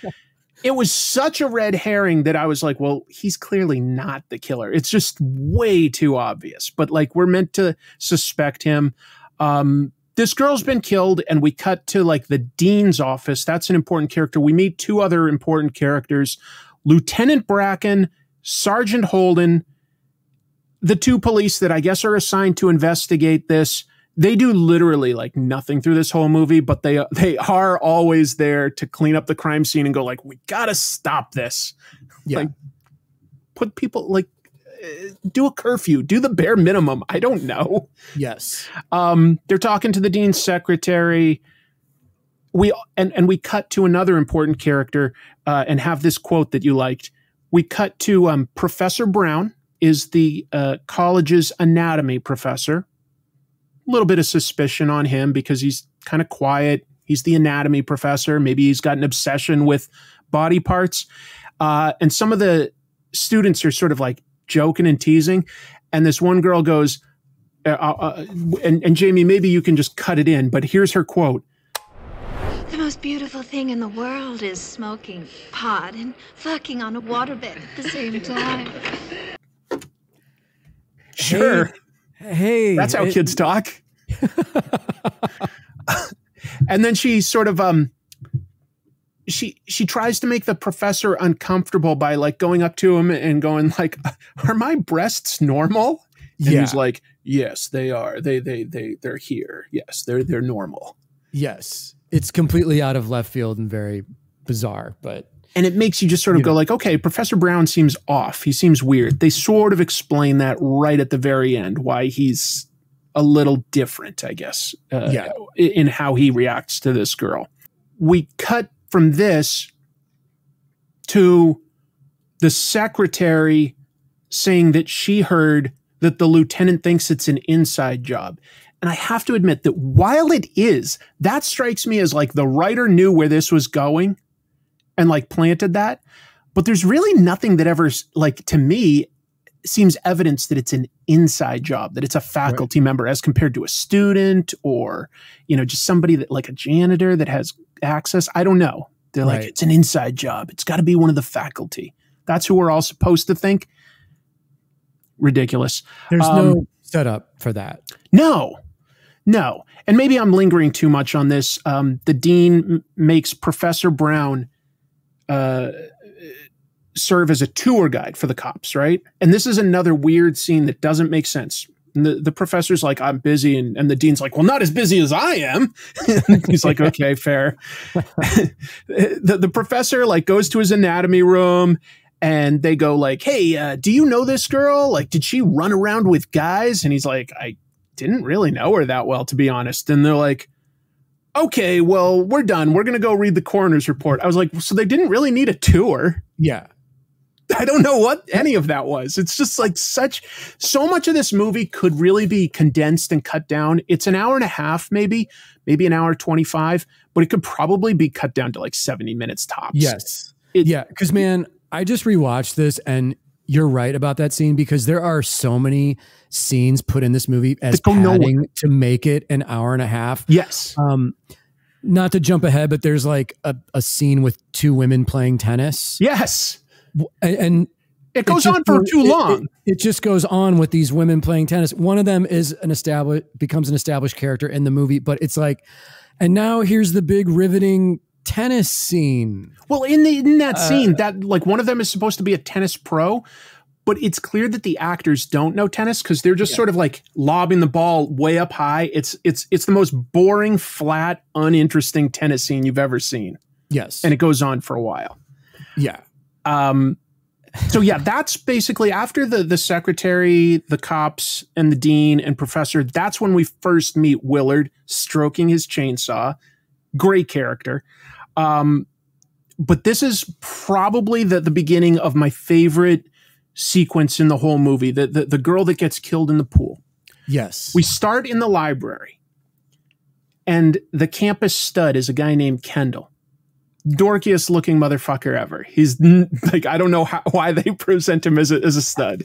A: it was such a red herring that I was like, well, he's clearly not the killer. It's just way too obvious. But like, we're meant to suspect him. Um, this girl's been killed, and we cut to like the dean's office. That's an important character. We meet two other important characters: Lieutenant Bracken, Sergeant Holden, the two police that I guess are assigned to investigate this they do literally like nothing through this whole movie, but they they are always there to clean up the crime scene and go like, we gotta stop this.
C: Yeah.
A: Like, put people like do a curfew, do the bare minimum. I don't know.
C: yes.
A: Um, they're talking to the dean's secretary. We and and we cut to another important character uh, and have this quote that you liked. We cut to um, Professor Brown is the uh, college's anatomy professor. A little bit of suspicion on him because he's kind of quiet. He's the anatomy professor. Maybe he's got an obsession with body parts. Uh, and some of the students are sort of like joking and teasing. And this one girl goes, uh, uh, and, and Jamie, maybe you can just cut it in, but here's her quote.
G: The most beautiful thing in the world is smoking pot and fucking on a waterbed at the same time.
A: Sure.
C: Hey,
A: That's how
C: it-
A: kids talk. and then she sort of um she she tries to make the professor uncomfortable by like going up to him and going like are my breasts normal? And
C: Yeah.
A: he's like, "Yes, they are. They they they they're here. Yes, they're they're normal."
C: Yes. It's completely out of left field and very bizarre, but
A: and it makes you just sort of
C: You
A: go
C: know.
A: like okay professor brown seems off he seems weird they sort of explain that right at the very end why he's a little different i guess uh,
C: Yeah.
A: in how he reacts to this girl we cut from this to the secretary saying that she heard that the lieutenant thinks it's an inside job and I have to admit that while it is, that strikes me as like the writer knew where this was going and like planted that. But there's really nothing that ever, like to me, seems evidence that it's an inside job, that it's a faculty member as compared to a student or, you know, just somebody that like a janitor that has access. I don't know. They're like, it's an inside job. It's got to be one of the faculty. That's who we're all supposed to think. Ridiculous.
C: there's
A: Um,
C: no setup for that.
A: No, no. And maybe I'm lingering too much on this. Um, the dean makes Professor Brown uh, serve as a tour guide for the cops, right? And this is another weird scene that doesn't make sense. And the, the professor's like, I'm busy. And, and the dean's like, well, not as busy as I am. He's like, okay, fair. the, the professor like goes to his anatomy room and they go like, hey, uh, do you know this girl? Like, did she run around with guys? And he's like, I didn't really know her that well, to be honest. And they're like, okay, well, we're done. We're going to go read the coroner's report. I was like, so they didn't really need a tour.
C: Yeah.
A: I don't know what any of that was. It's just like such, so much of this movie could really be condensed and cut down. It's an hour and a half, maybe, maybe an hour 25, but it could probably be cut down to like 70 minutes tops.
C: Yes.
A: It-
C: yeah, because man, I just rewatched this and you're right about that scene because there are so many scenes put in this movie as
A: That go nowhere.
C: padding to make it an hour and a half.
A: Yes.
C: Um, not to jump ahead, but there's like a, a scene with two women playing tennis.
A: Yes.
C: And, and
A: It goes
C: just
A: on for too
C: it-
A: long.
C: It, it just goes on with these women playing tennis. One of them is an established becomes an established character in the movie, but it's like, and now here's the big riveting tennis scene.
A: Well, in the in that
C: Uh,
A: scene, that like one of them is supposed to be a tennis pro, but it's clear that the actors don't know tennis because they're just sort of like lobbing the ball way up high. It's it's it's the most boring, flat, uninteresting tennis scene you've ever seen,
C: Yes,
A: and it goes on for a while.
C: yeah,
A: Um, so yeah, that's basically after the the secretary, the cops, and the dean and professor. That's when we first meet Willard stroking his chainsaw. Great character. Um, but this is probably the the beginning of my favorite sequence in the whole movie. The the, the girl that gets killed in the pool.
C: yes.
A: We start in the library, and the campus stud is a guy named Kendall. Dorkiest looking motherfucker ever. He's like, I don't know how, why they present him as a, as a stud.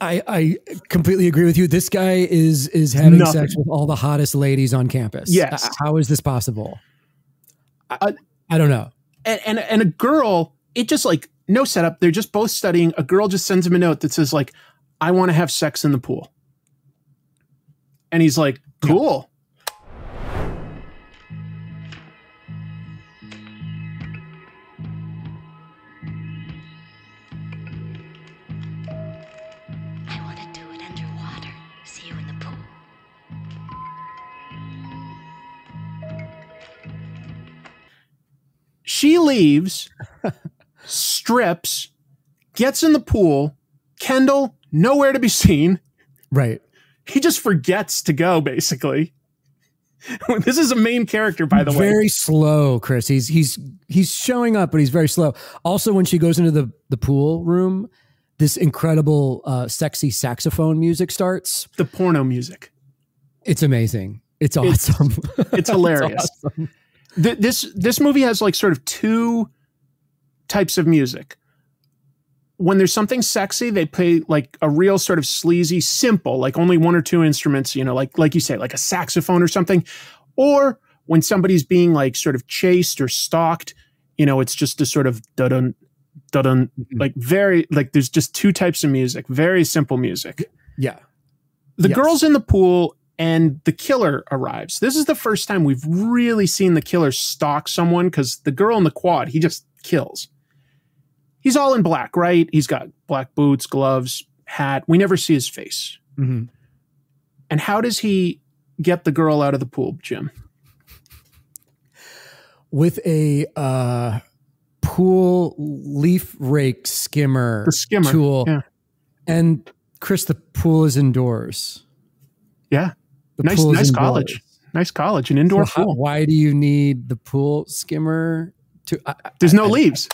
C: I, I completely agree with you. This guy is is having
A: Nothing.
C: sex with all the hottest ladies on campus.
A: Yes.
C: How is this possible? I,
A: Uh,
C: I don't know.
A: And, and, and a girl, it just like, no setup. They're just both studying. A girl just sends him a note that says, like, I want to have sex in the pool. And he's like, cool. She leaves, strips, gets in the pool. Kendall, nowhere to be seen.
C: Right.
A: he just forgets to go basically this is a main character by the way
C: very slow, Chris. He's he's he's showing up, but he's very slow. Also, when she goes into the the pool room, this incredible, uh, sexy saxophone music starts.
A: the porno music
C: It's amazing. It's
A: It's-
C: awesome.
A: it's hilarious
C: awesome.
A: Th- this this movie has like sort of two types of music when there's something sexy they play like a real sort of sleazy simple like only one or two instruments you know like like you say like a saxophone or something or when somebody's being like sort of chased or stalked you know it's just a sort of dun dun mm-hmm. like very like there's just two types of music very simple music
C: Yeah.
A: the
C: Yes.
A: girl's in the pool and the killer arrives. This is the first time we've really seen the killer stalk someone because the girl in the quad, he just kills. He's all in black, right? He's got black boots, gloves, hat. We never see his face.
C: Mhm.
A: And how does he get the girl out of the pool, Jim?
C: With a uh, pool leaf rake skimmer,
A: The skimmer,
C: tool,
A: yeah.
C: and Chris, the pool is indoors.
A: Yeah. Nice, nice college. Nice college, an indoor
C: So how-
A: pool.
C: why do you need the pool skimmer? To I, I-
A: There's no
C: I-
A: leaves.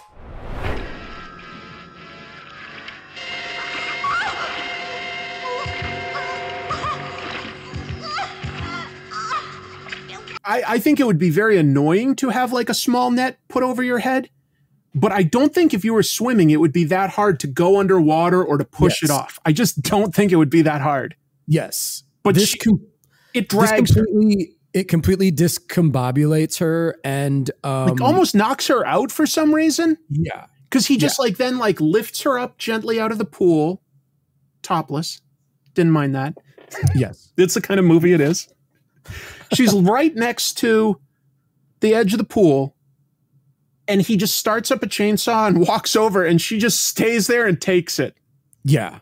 A: I, I think it would be very annoying to have like a small net put over your head, but I don't think if you were swimming, it would be that hard to go underwater or to push it off. I just don't think it would be that hard.
C: Yes,
A: But
C: this
A: she- It drags her,
C: completely it completely discombobulates her and um,
A: like almost knocks her out for some reason.
C: yeah
A: Because he just like then like lifts her up gently out of the pool, topless. Didn't mind that.
C: yes
A: It's the kind of movie it is. She's right next to the edge of the pool, and he just starts up a chainsaw and walks over, and she just stays there and takes it.
C: yeah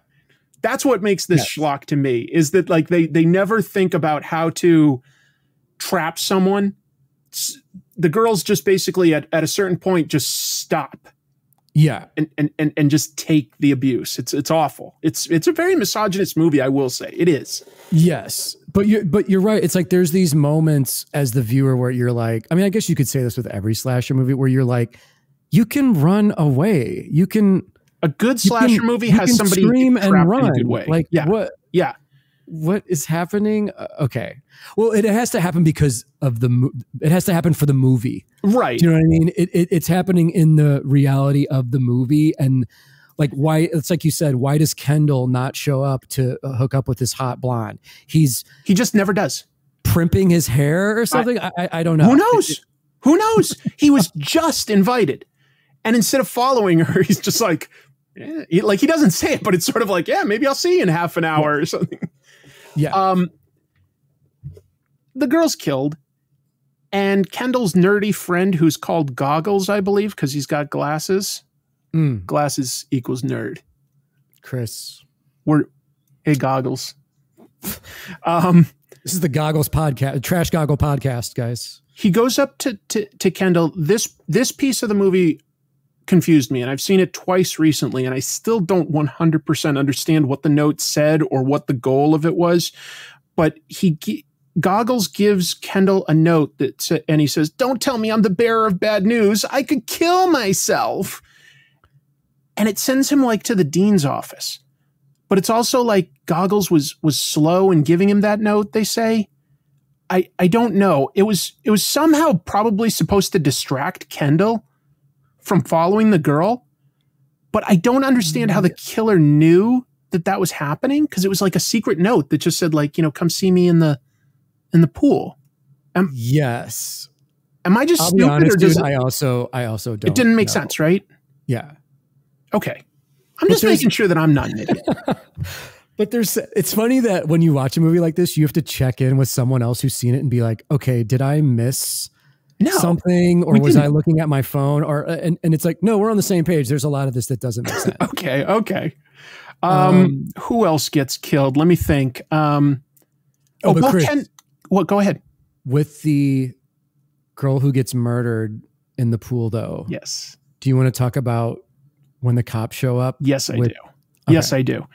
A: That's what makes this
C: Yes.
A: schlock to me is that like they they never think about how to trap someone. The girls just basically at, at a certain point just stop
C: yeah
A: and, and and and just take the abuse. It's it's awful. It's it's a very misogynist movie, I will say. It is.
C: yes but you're but you're right it's like there's these moments as the viewer where you're like i mean i guess you could say this with every slasher movie where you're like you can run away you can
A: A good
C: you
A: slasher
C: can-
A: movie has somebody
C: scream
A: trapped
C: and
A: in
C: run
A: a good way.
C: like
A: yeah,
C: what
A: yeah.
C: what is happening? Uh, okay. Well, it has to happen because of the. mo- It has to happen for the movie.
A: Right.
C: Do you know what I mean? It, it, it's happening in the reality of the movie, and like why? It's like you said. Why does Kendall not show up to uh, hook up with this hot blonde? He's
A: he just never does.
C: primping his hair or something. I, I, I don't know.
A: Who knows? Who knows? he was just invited. And instead of following her, he's just like, eh, he- like he doesn't say it, but it's sort of like, yeah, maybe I'll see you in half an hour or something.
C: Yeah.
A: Um, the girl's killed, and Kendall's nerdy friend, who's called Goggles, I believe, because he's got glasses.
C: Mm,
A: Glasses equals nerd.
C: Chris.
A: We're hey Goggles. um,
C: This is the Goggles podcast, Trash Goggle podcast, guys.
A: he goes up to, to to Kendall. This this piece of the movie confused me, and I've seen it twice recently, and I still don't one hundred percent understand what the note said or what the goal of it was. But he goggles gives Kendall a note that and he says, "Don't tell me I'm the bearer of bad news. I could kill myself." And it sends him like to the dean's office. But it's also like Goggles was was slow in giving him that note. They say. I, I don't know. It was it was somehow probably supposed to distract Kendall from following the girl, but I don't understand how the killer knew that that was happening because it was like a secret note that just said like you know come see me in the in the pool.
C: Yes.
A: Am I just
C: I'll
A: stupid
C: honest,
A: or does
C: dude,
A: it,
C: I also I also don't.
A: it didn't make
C: know.
A: sense, right?
C: Yeah.
A: Okay, I'm just making sure that I'm not an idiot.
C: But there's it's funny that when you watch a movie like this, you have to check in with someone else who's seen it and be like, okay, did I miss
A: No,
C: something or was I looking at my phone or uh, and, and it's like, no, we're on the same page. There's a lot of this that doesn't make sense.
A: okay, okay. Um,
C: Um,
A: who else gets killed? Let me think. Um,
C: Oh,
A: oh,
C: but
A: well,
C: Chris-
A: Ken, what? Go ahead.
C: with the girl who gets murdered in the pool though.
A: Yes,
C: Do you want to talk about when the cops show up?
A: yes, I
C: With-
A: do. Yes, I do.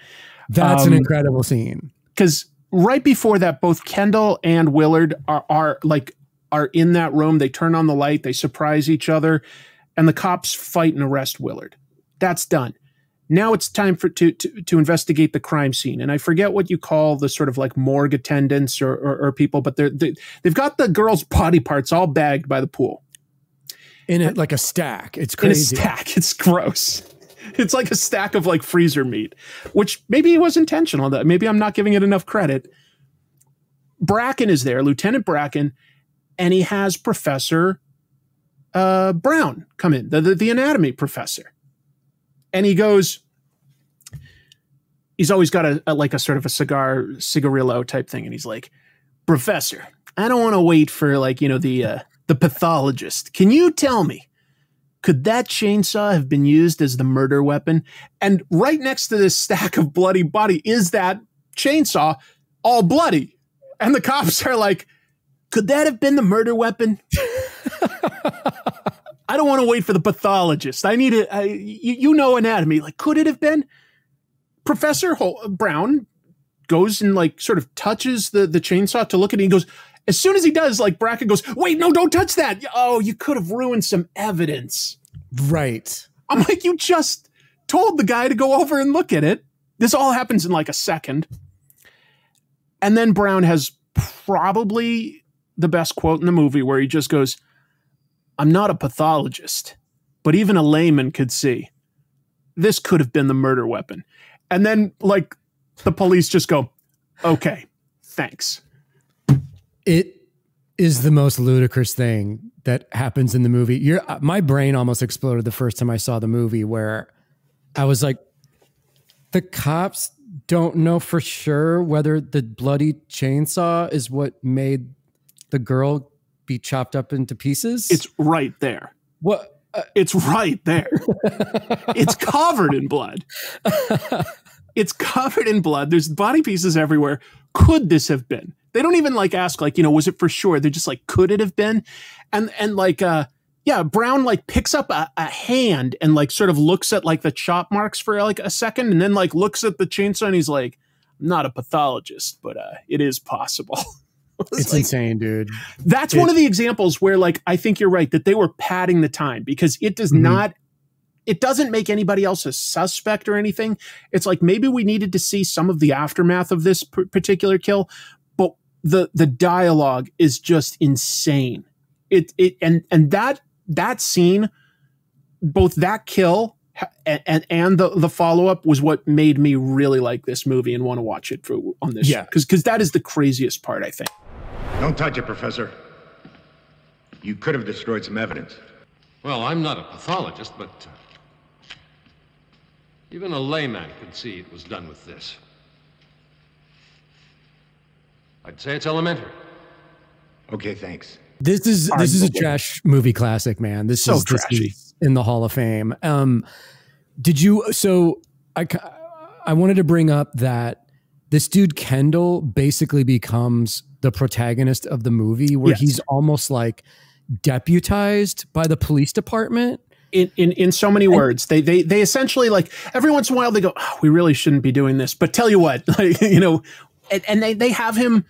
C: That's an
A: Um,
C: incredible scene.
A: because right before that, both Kendall and Willard are are like are in that room. They turn on the light, they surprise each other, and the cops fight and arrest Willard. That's done. Now it's time for to to, to investigate the crime scene, and I forget what you call the sort of like morgue attendants or or, or people, but they're they, they've got the girl's body parts all bagged by the pool
C: In it like a stack. It's
A: in a
C: crazy.
A: stack. It's gross. It's like a stack of like freezer meat, which maybe it was intentional. That maybe I'm not giving it enough credit. Bracken is there, Lieutenant Bracken, and he has Professor uh, Brown come in, the, the the anatomy professor, and he goes. He's always got a, a like a sort of a cigar cigarillo type thing, and he's like, Professor, I don't want to wait for like you know the uh, the pathologist. Can you tell me? could that chainsaw have been used as the murder weapon? And right next to this stack of bloody body is that chainsaw, all bloody. And the cops are like, could that have been the murder weapon? I don't want to wait for the pathologist. I need it. I, you, you know anatomy. Like, could it have been? Professor Hol- uh, Brown goes and like sort of touches the the chainsaw to look at it. And he goes, as soon as he does, like Bracken goes, wait, no, don't touch that. Oh, you could have ruined some evidence.
C: Right.
A: I'm like, you just told the guy to go over and look at it. This all happens in like a second. And then Brown has probably the best quote in the movie where he just goes, I'm not a pathologist, but even a layman could see this could have been the murder weapon. And then, like, the police just go, okay, thanks.
C: It is the most ludicrous thing that happens in the movie. You're, my brain almost exploded the first time I saw the movie where I was like, the cops don't know for sure whether the bloody chainsaw is what made the girl be chopped up into pieces.
A: It's right there.
C: what? uh,
A: It's right there. it's covered in blood. It's covered in blood. There's body pieces everywhere. Could this have been? They don't even like ask, like, you know, was it for sure? They're just like, could it have been? And and like uh yeah, Brown like picks up a, a hand and like sort of looks at like the chop marks for like a second and then like looks at the chainsaw and he's like, I'm not a pathologist, but uh it is possible. It's like-
C: insane, dude.
A: that's
C: It-
A: one of the examples where, like, I think you're right that they were padding the time because it does
C: Mhm.
A: not it doesn't make anybody else a suspect or anything. It's like maybe we needed to see some of the aftermath of this p- particular kill, but the the dialogue is just insane. It it and and that that scene, both that kill and and, and the the follow up was what made me really like this movie and want to watch it for on this.
C: Yeah.
A: because because that is the craziest part. I think.
H: Don't touch it, Professor. You could have destroyed some evidence.
I: Well, I'm not a pathologist, but uh, even a layman could see it was done with this. I'd say it's elementary.
H: Okay, thanks.
C: This is this is a trash movie classic, man. This
A: So
C: is this
A: trashy.
C: is in the Hall of Fame. Um, did you? So I I wanted to bring up that this dude Kendall basically becomes the protagonist of the movie, where
A: Yes.
C: he's almost like deputized by the police department.
A: in in in so many words they they they essentially like every once in a while they go oh, we really shouldn't be doing this. But tell you what like you know and, and they they have him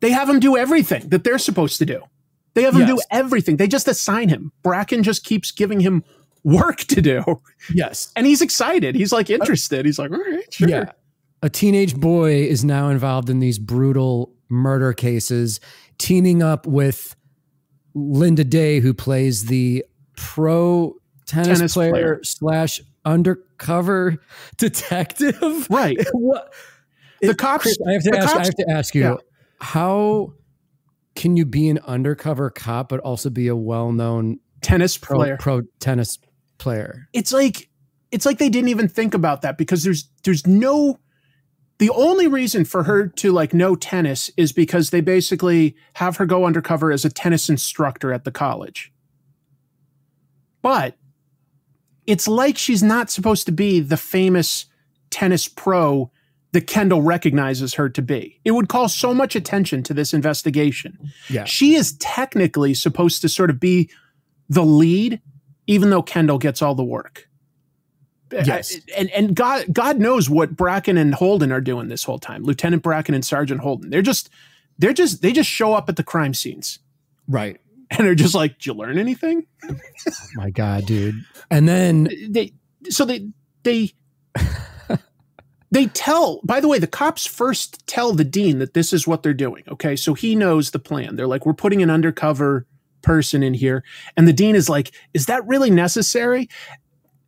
A: they have him do everything that they're supposed to do. They have him do everything. They just assign him. Bracken just keeps giving him work to do.
C: Yes.
A: and he's excited. He's like interested. He's like all right sure.
C: Yeah. A teenage boy is now involved in these brutal murder cases, teaming up with Lynda Day, who plays the pro tennis,
A: Tennis
C: player,
A: player.
C: slash undercover detective.
A: right
C: what?
A: the cops
C: Chris, I have to
A: the
C: ask. I have to ask you,
A: Yeah.
C: how can you be an undercover cop but also be a well-known
A: tennis
C: pro,
A: player
C: pro tennis player?
A: it's like it's like they didn't even think about that because there's there's no the only reason for her to like know tennis is because they basically have her go undercover as a tennis instructor at the college. But it's like she's not supposed to be the famous tennis pro that Kendall recognizes her to be. It would call so much attention to this investigation.
C: Yeah.
A: She is technically supposed to sort of be the lead, even though Kendall gets all the work.
C: Yes.
A: And and God God knows what Bracken and Holden are doing this whole time. Lieutenant Bracken and Sergeant Holden. They're just they're just they just show up at the crime scenes
C: Right.
A: and they're just like, "Did you learn anything?"
C: Oh my God, dude. And then
A: They so they they they tell by the way the cops first tell the dean that this is what they're doing okay so he knows the plan they're like we're putting an undercover person in here and the dean is like is that really necessary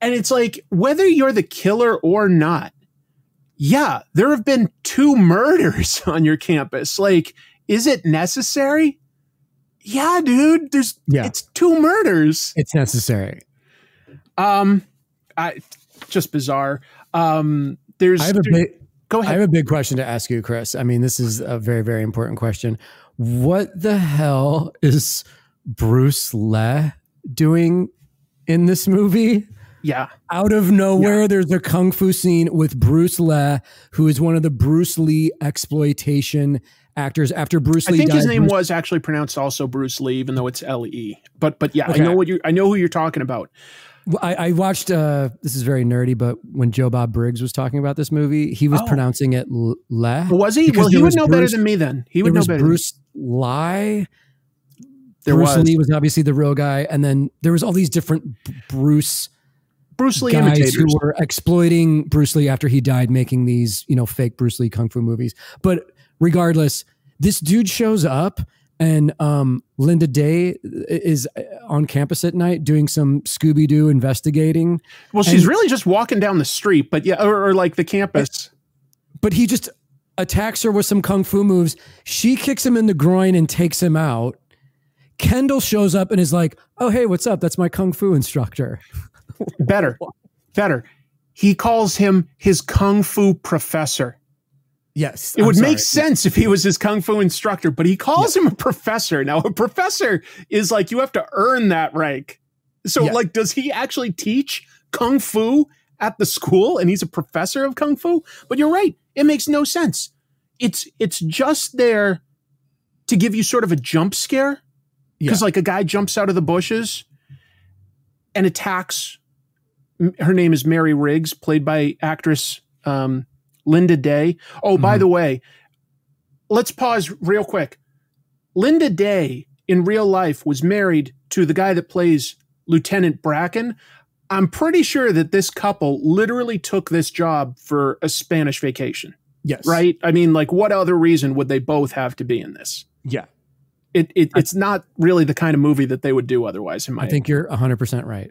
A: and it's like whether you're the killer or not yeah there have been two murders on your campus like is it necessary yeah dude there's
C: Yeah.
A: it's two murders
C: it's necessary.
A: um i just bizarre um there's
C: I have a big
A: go ahead.
C: I have a big question to ask you, Chris. I mean, this is a very, very important question. What the hell is Bruce Lee doing in this movie?
A: Yeah
C: Out of nowhere, there's a kung fu scene with Bruce Lee, who is one of the Bruce Lee exploitation actors. After Bruce Lee, I
A: think
C: died,
A: his name
C: Bruce-
A: was actually pronounced also Bruce Lee, even though it's L E. But but yeah,
C: Okay.
A: I know what you I know who you're talking about.
C: I, I watched. Uh, this is very nerdy, but when Joe Bob Briggs was talking about this movie, he was
A: Oh.
C: pronouncing it Le.
A: Was he? Well, he would know better than me. Then he would know
C: was
A: better.
C: Bruce Lie.
A: There
C: Bruce
A: was.
C: Lee was obviously the real guy, and then there was all these different Bruce
A: Bruce Lee
C: guys
A: imitators.
C: who were exploiting Bruce Lee after he died, making these you know fake Bruce Lee kung fu movies. But regardless, this dude shows up, and um, Lynda Day is on campus at night doing some Scooby Doo investigating.
A: well, she's
C: and-
A: really just walking down the street, but yeah, or, or like the campus.
C: but he just attacks her with some kung fu moves. She kicks him in the groin and takes him out. Kendall shows up and is like, "Oh, hey, what's up? That's my kung fu instructor."
A: Better, better. He calls him his kung fu professor.
C: Yes,
A: It
C: I'm
A: would make sense if he was his kung fu instructor, but he calls him a professor. Now, a professor is like you have to earn that rank. So,
C: Yeah.
A: like, does he actually teach kung fu at the school and he's a professor of kung fu? But you're right; it makes no sense. It's it's just there to give you sort of a jump scare because, like, a guy jumps out of the bushes and attacks. Her name is Mary Riggs, played by actress um, Lynda Day. Oh, by
C: Mhm.
A: the way, let's pause real quick. Lynda Day in real life was married to the guy that plays Lieutenant Bracken. I'm pretty sure that this couple literally took this job for a Spanish vacation.
C: Yes.
A: Right? I mean, like, what other reason would they both have to be in this?
C: Yeah.
A: It, it it's not really the kind of movie that they would do otherwise. In my
C: I think you're 100% right.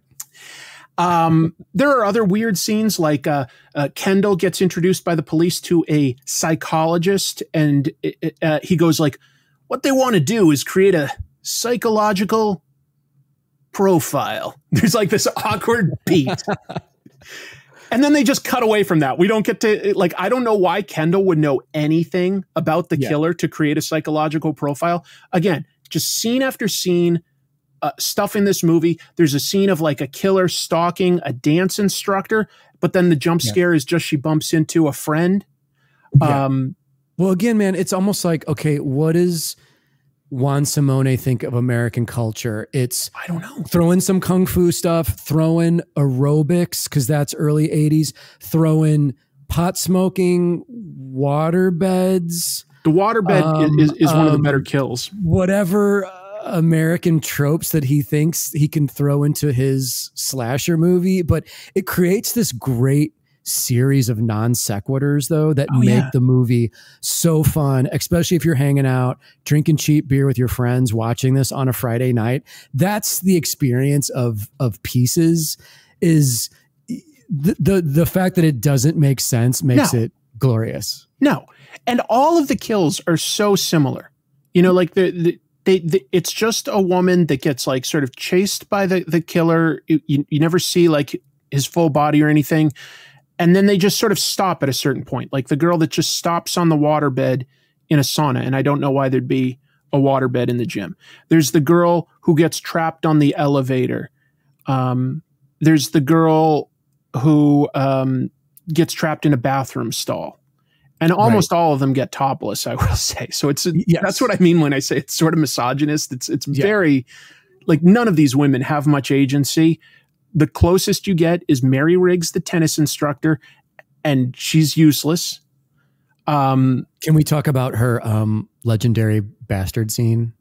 A: Um, there are other weird scenes like uh, uh, Kendall gets introduced by the police to a psychologist, and it, uh, he goes like, "What they want to do is create a psychological profile." There's like this awkward beat. And then they just cut away from that. We don't get to like I don't know why Kendall would know anything about the
C: Yeah.
A: killer to create a psychological profile. Again, just scene after scene uh, stuff in this movie. There's a scene of like a killer stalking a dance instructor, but then the jump
C: Yeah.
A: scare is just she bumps into a friend.
C: Yeah.
A: Um,
C: Well, again, man, it's almost like okay, what does Juan Simone think of American culture? It's
A: I don't know.
C: throw in some kung fu stuff, throw in aerobics because that's early '80s. Throw in pot smoking, water beds,
A: The waterbed
C: Um,
A: is, is one of the
C: um,
A: better kills.
C: whatever American tropes that he thinks he can throw into his slasher movie. But it creates this great series of non sequiturs though that
A: Oh,
C: make
A: yeah.
C: the movie so fun especially if you're hanging out drinking cheap beer with your friends watching this on a friday night that's the experience of of pieces is the the, the fact that it doesn't make sense makes
A: No.
C: it glorious
A: No, and all of the kills are so similar. You know, like the, the they, the it's just a woman that gets like sort of chased by the the killer. You, you, you never see like his full body or anything, and then they just sort of stop at a certain point. Like the girl that just stops on the waterbed in a sauna, and I don't know why there'd be a waterbed in the gym. There's the girl who gets trapped on the elevator. Um, there's the girl who um, gets trapped in a bathroom stall and almost all of them get topless i will say. So it's
C: Yes.
A: that's what i mean when i say it's sort of misogynist. It's it's
C: Yeah.
A: very like none of these women have much agency. The closest you get is mary riggs the tennis instructor and she's useless. Um
C: can we talk about her um legendary bastard scene?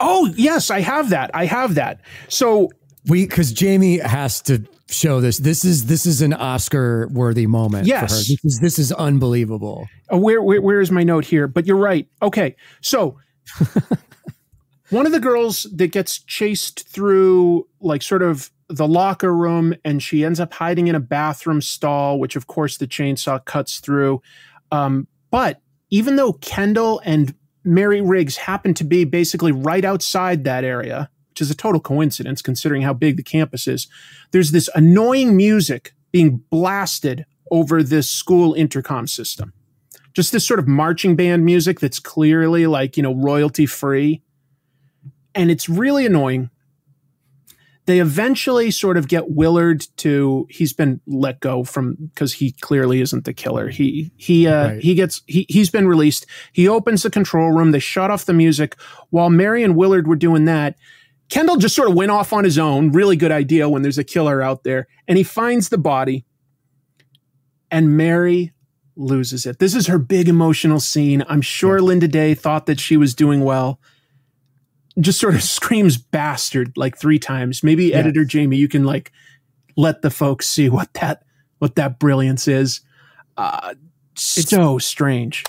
A: Oh yes i have that. I have that. So
C: we because Jamie has to show this. This is this is an Oscar worthy moment. for her.
A: Yes.
C: this is this is unbelievable.
A: Uh, where, where where is my note here? But you're right. Okay, so one of the girls that gets chased through like sort of the locker room, and she ends up hiding in a bathroom stall, which of course the chainsaw cuts through. Um, but even though Kendall and Mary Riggs happen to be basically right outside that area, which is a total coincidence considering how big the campus is, there's this annoying music being blasted over this school intercom system. Just this sort of marching band music that's clearly like you know royalty free. And it's really annoying. They eventually sort of get willard to he's been let go from because he clearly isn't the killer. He he uh
C: Right.
A: he gets he, he's been released. He opens the control room. They shut off the music. While mary and willard were doing that kendall just sort of went off on his own really good idea when there's a killer out there and he finds the body and mary loses it. This is her big emotional scene. I'm sure Lynda Day thought that she was doing well. Just sort of screams bastard like three times. Maybe
C: Yeah.
A: editor Jamie, you can like let the folks see what that what that brilliance is. Uh so strange.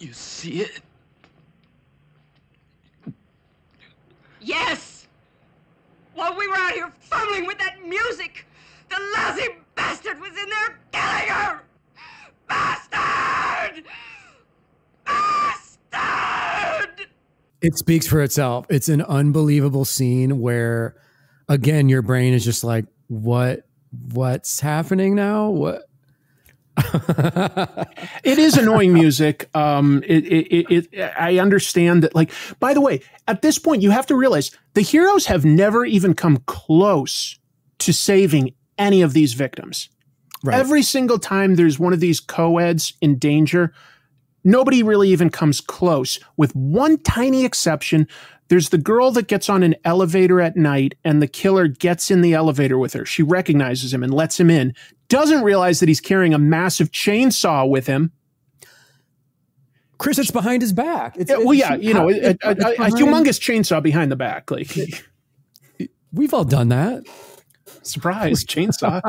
F: You see it?
J: Yes! While we were out here fumbling with that music, the lousy bastard was in there killing her! Bastard! Bastard!
C: It speaks for itself. It's an unbelievable scene where, again, your brain is just like, what what's happening now? What?
A: It is annoying music. Um, it, it, it, I understand that. Like, by the way, at this point, you have to realize the heroes have never even come close to saving any of these victims.
C: Right.
A: Every single time there's one of these co-eds in danger, nobody really even comes close, with one tiny exception. There's the girl that gets on an elevator at night, and the killer gets in the elevator with her. She recognizes him and lets him in, doesn't realize that he's carrying a massive chainsaw with him.
C: Chris, it's behind his back. It's,
A: Yeah, well, yeah, you know, a, a, a, humongous chainsaw behind the back. Like,
C: We've all done that.
A: Surprise, chainsaw.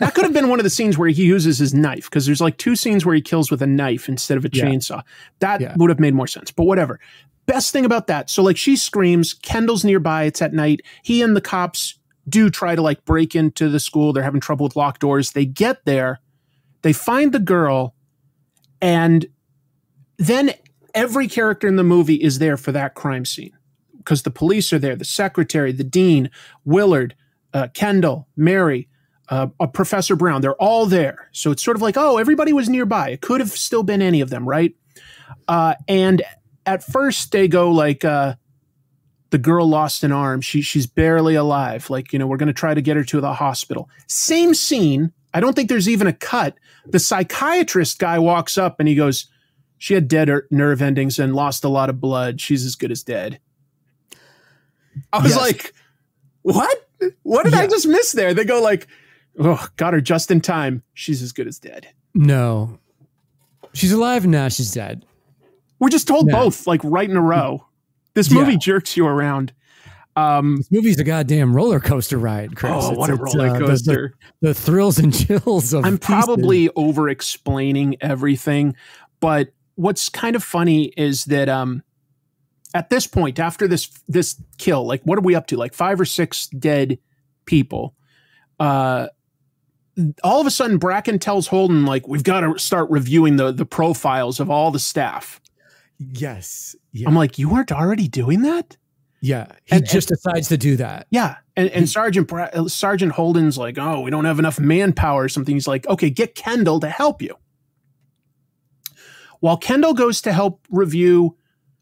A: that could have been one of the scenes where he uses his knife because there's like two scenes where he kills with a knife instead of a
C: Yeah.
A: chainsaw. That
C: Yeah.
A: would have made more sense, but whatever. Best thing about that. So, like, she screams, Kendall's nearby, it's at night. He and the cops do try to like break into the school. They're having trouble with locked doors. They get there, they find the girl, and then every character in the movie is there for that crime scene because the police are there the secretary, the dean, Willard, uh, Kendall, Mary, uh, Professor Brown. They're all there. So it's sort of like, oh, everybody was nearby. It could have still been any of them, right? Uh, and at first they go like, uh, the girl lost an arm. She she's barely alive. Like you know, we're going to try to get her to the hospital. Same scene. I don't think there's even a cut. The psychiatrist guy walks up and he goes, "She had dead er- nerve endings and lost a lot of blood. She's as good as dead." I was
C: Yes.
A: like, "What? What did I just miss there?" They go like, "Oh, got her just in time. She's as good as dead."
C: No. She's alive now. She's dead.
A: We're just told
C: No.
A: both like right in a row. This
C: Yeah.
A: movie jerks you around. Um,
C: This movie's a goddamn roller coaster ride, Chris.
A: Oh, what a
C: It's- it's,
A: roller
C: uh, the-
A: coaster.
C: The, the thrills and chills of
A: I'm probably over explaining everything, but what's kind of funny is that um at this point after this this kill, like what are we up to? Like five or six dead people. Uh all of a sudden Bracken tells Holden like we've got to start reviewing the the profiles of all the staff.
C: Yes. Yeah.
A: I'm like, you weren't already doing that?
C: yeah. He
A: and-
C: just decides to do that.
A: Yeah, and, and Sergeant Bra- uh, Sergeant Holden's like, oh, we don't have enough manpower or something. He's like, okay, get Kendall to help you. While Kendall goes to help review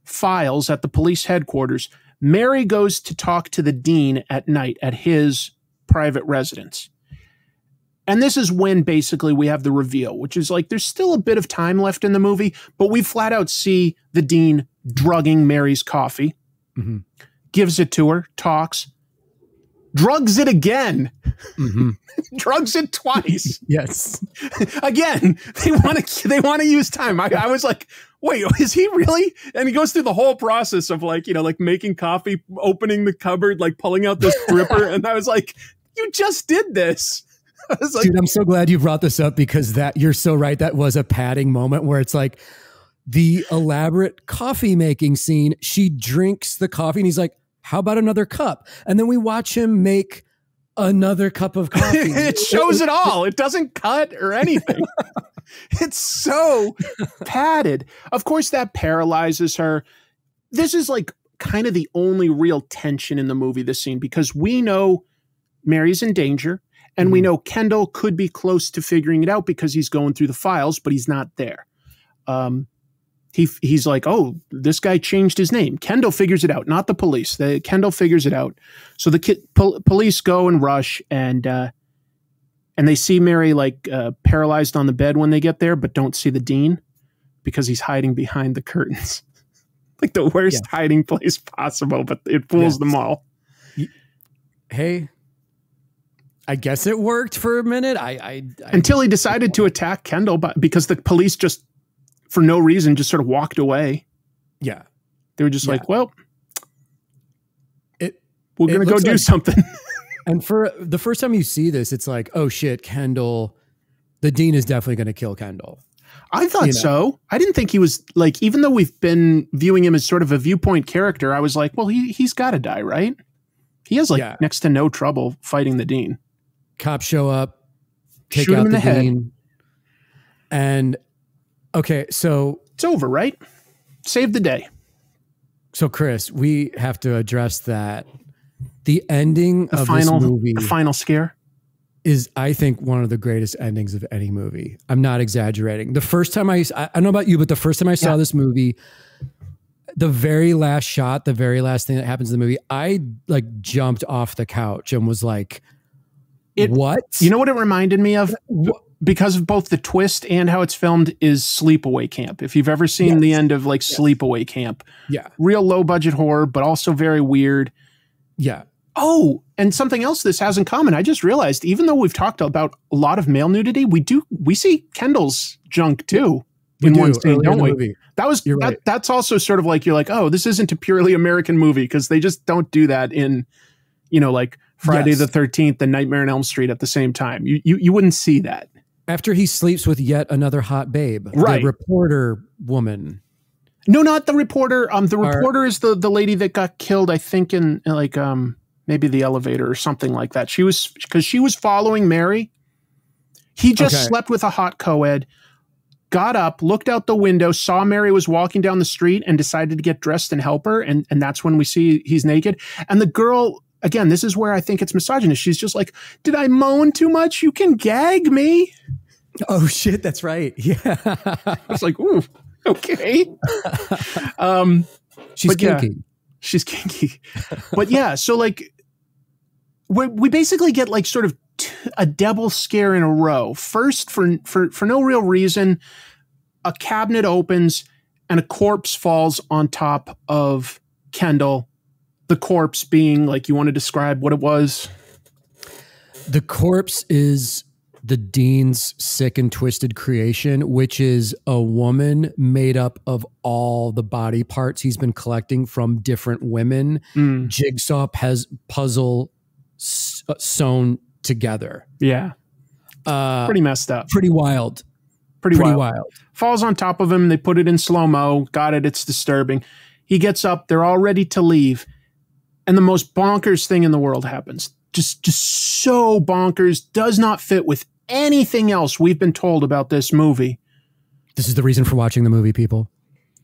A: files at the police headquarters, Mary goes to talk to the dean at night at his private residence. And this is when basically we have the reveal, which is like there's still a bit of time left in the movie, but we flat out see the dean drugging Mary's coffee
C: Mhm.
A: gives it to her, talks, drugs it again,
C: Mhm.
A: drugs it twice.
C: Yes.
A: again, they want to they want to use time. I, I was like, wait, is he really? And he goes through the whole process of like, you know, like making coffee, opening the cupboard, like pulling out this gripper. and I was like, you just did this. Like,
C: Dude, I'm so glad you brought this up because that you're so right. That was a padding moment where it's like the elaborate coffee making scene. She drinks the coffee and he's like, How about another cup? And then we watch him make another cup of coffee.
A: it shows it all. It doesn't cut or anything. it's so padded. Of course, that paralyzes her. This is like kind of the only real tension in the movie, this scene, because we know Mary's in danger and we know Kendall could be close to figuring it out because he's going through the files, but he's not there. Um, he he's like, oh, this guy changed his name. Kendall figures it out, not the police. The Kendall figures it out. So the ki- pol- police go and rush, and uh, and they see Mary like uh, paralyzed on the bed when they get there, but don't see the dean because he's hiding behind the curtains, like the worst hiding place possible. But it fools them all.
C: hey, I guess it worked for a minute. I, I, I
A: Until he decided to attack Kendall, but because the police just, for no reason, just sort of walked away.
C: yeah.
A: They were just
C: Yeah.
A: like, well,
C: It
A: we're gonna go do
C: like-
A: something.
C: and for the first time you see this, it's like, oh shit, Kendall. The dean is definitely going to kill Kendall.
A: I thought
C: You know.
A: so. I didn't think he was like, even though we've been viewing him as sort of a viewpoint character, I was like, well, he he's got to die, right? He has like
C: Yeah.
A: next to no trouble fighting the dean.
C: Cops show up, take
A: Shoot him
C: out
A: in
C: the,
A: the head.
C: dean, and okay, so
A: It's over, right? Save the day.
C: so Chris, we have to address that. The ending
A: The
C: of
A: final,
C: this movie
A: the final scare.
C: is, I think, one of the greatest endings of any movie. I'm not exaggerating. The first time I, I I don't know about you, but the first time I saw
A: Yeah.
C: this movie, the very last shot, the very last thing that happens in the movie, I like jumped off the couch and was like,
A: It-
C: "What?"
A: You know what it reminded me of? Because of both the twist and how it's filmed, is Sleepaway Camp. If you've ever seen the end of like Sleepaway Camp,
C: yeah,
A: real low budget horror, but also very weird.
C: yeah,
A: Oh, and something else this has in common. I just realized, even though we've talked about a lot of male nudity, we do we see Kendall's junk too
C: We
A: in
C: do,
A: one scene, don't we?
C: movie.
A: That was
C: You're
A: that,
C: right.
A: that's also sort of like you're like, oh, this isn't a purely American movie because they just don't do that in you know, like Friday
C: Yes.
A: the 13th and Nightmare on Elm Street at the same time. You, you, you wouldn't see that.
C: After he sleeps with yet another hot babe,
A: Right.
C: the reporter woman.
A: No, not the reporter. Um, the
C: Or-
A: reporter is the the lady that got killed. I think in in, like um maybe the elevator or something like that. She was because she was following Mary. He just
C: Okay.
A: slept with a hot co-ed. Got up, looked out the window, saw Mary was walking down the street, and decided to get dressed and help her. And and that's when we see he's naked. And the girl again, this is where I think it's misogynist. She's just like, "Did I moan too much? You can gag me."
C: Oh shit, that's right. Yeah.
A: I was like, "Ooh, okay." um,
C: She's
A: But yeah.
C: kinky.
A: she's kinky but yeah so like we, we basically get like sort of a double scare in a row first for for for no real reason a cabinet opens and a corpse falls on top of kendall the corpse being like you want to describe what it was
C: The corpse is the dean's sick and twisted creation, which is a woman made up of all the body parts he's been collecting from different women,
A: Mm,
C: jigsaw pez- puzzle uh, sewn together.
A: yeah
C: Uh,
A: pretty messed up
C: pretty wild.
A: pretty,
C: Pretty
A: wild.
C: wild.
A: falls on top of him. They put it in slow mo. Got it. It's disturbing. He gets up. They're all ready to leave. And the most bonkers thing in the world happens. Just, just so bonkers. Does not fit with anything else we've been told about this movie.
C: This is the reason for watching the movie, people.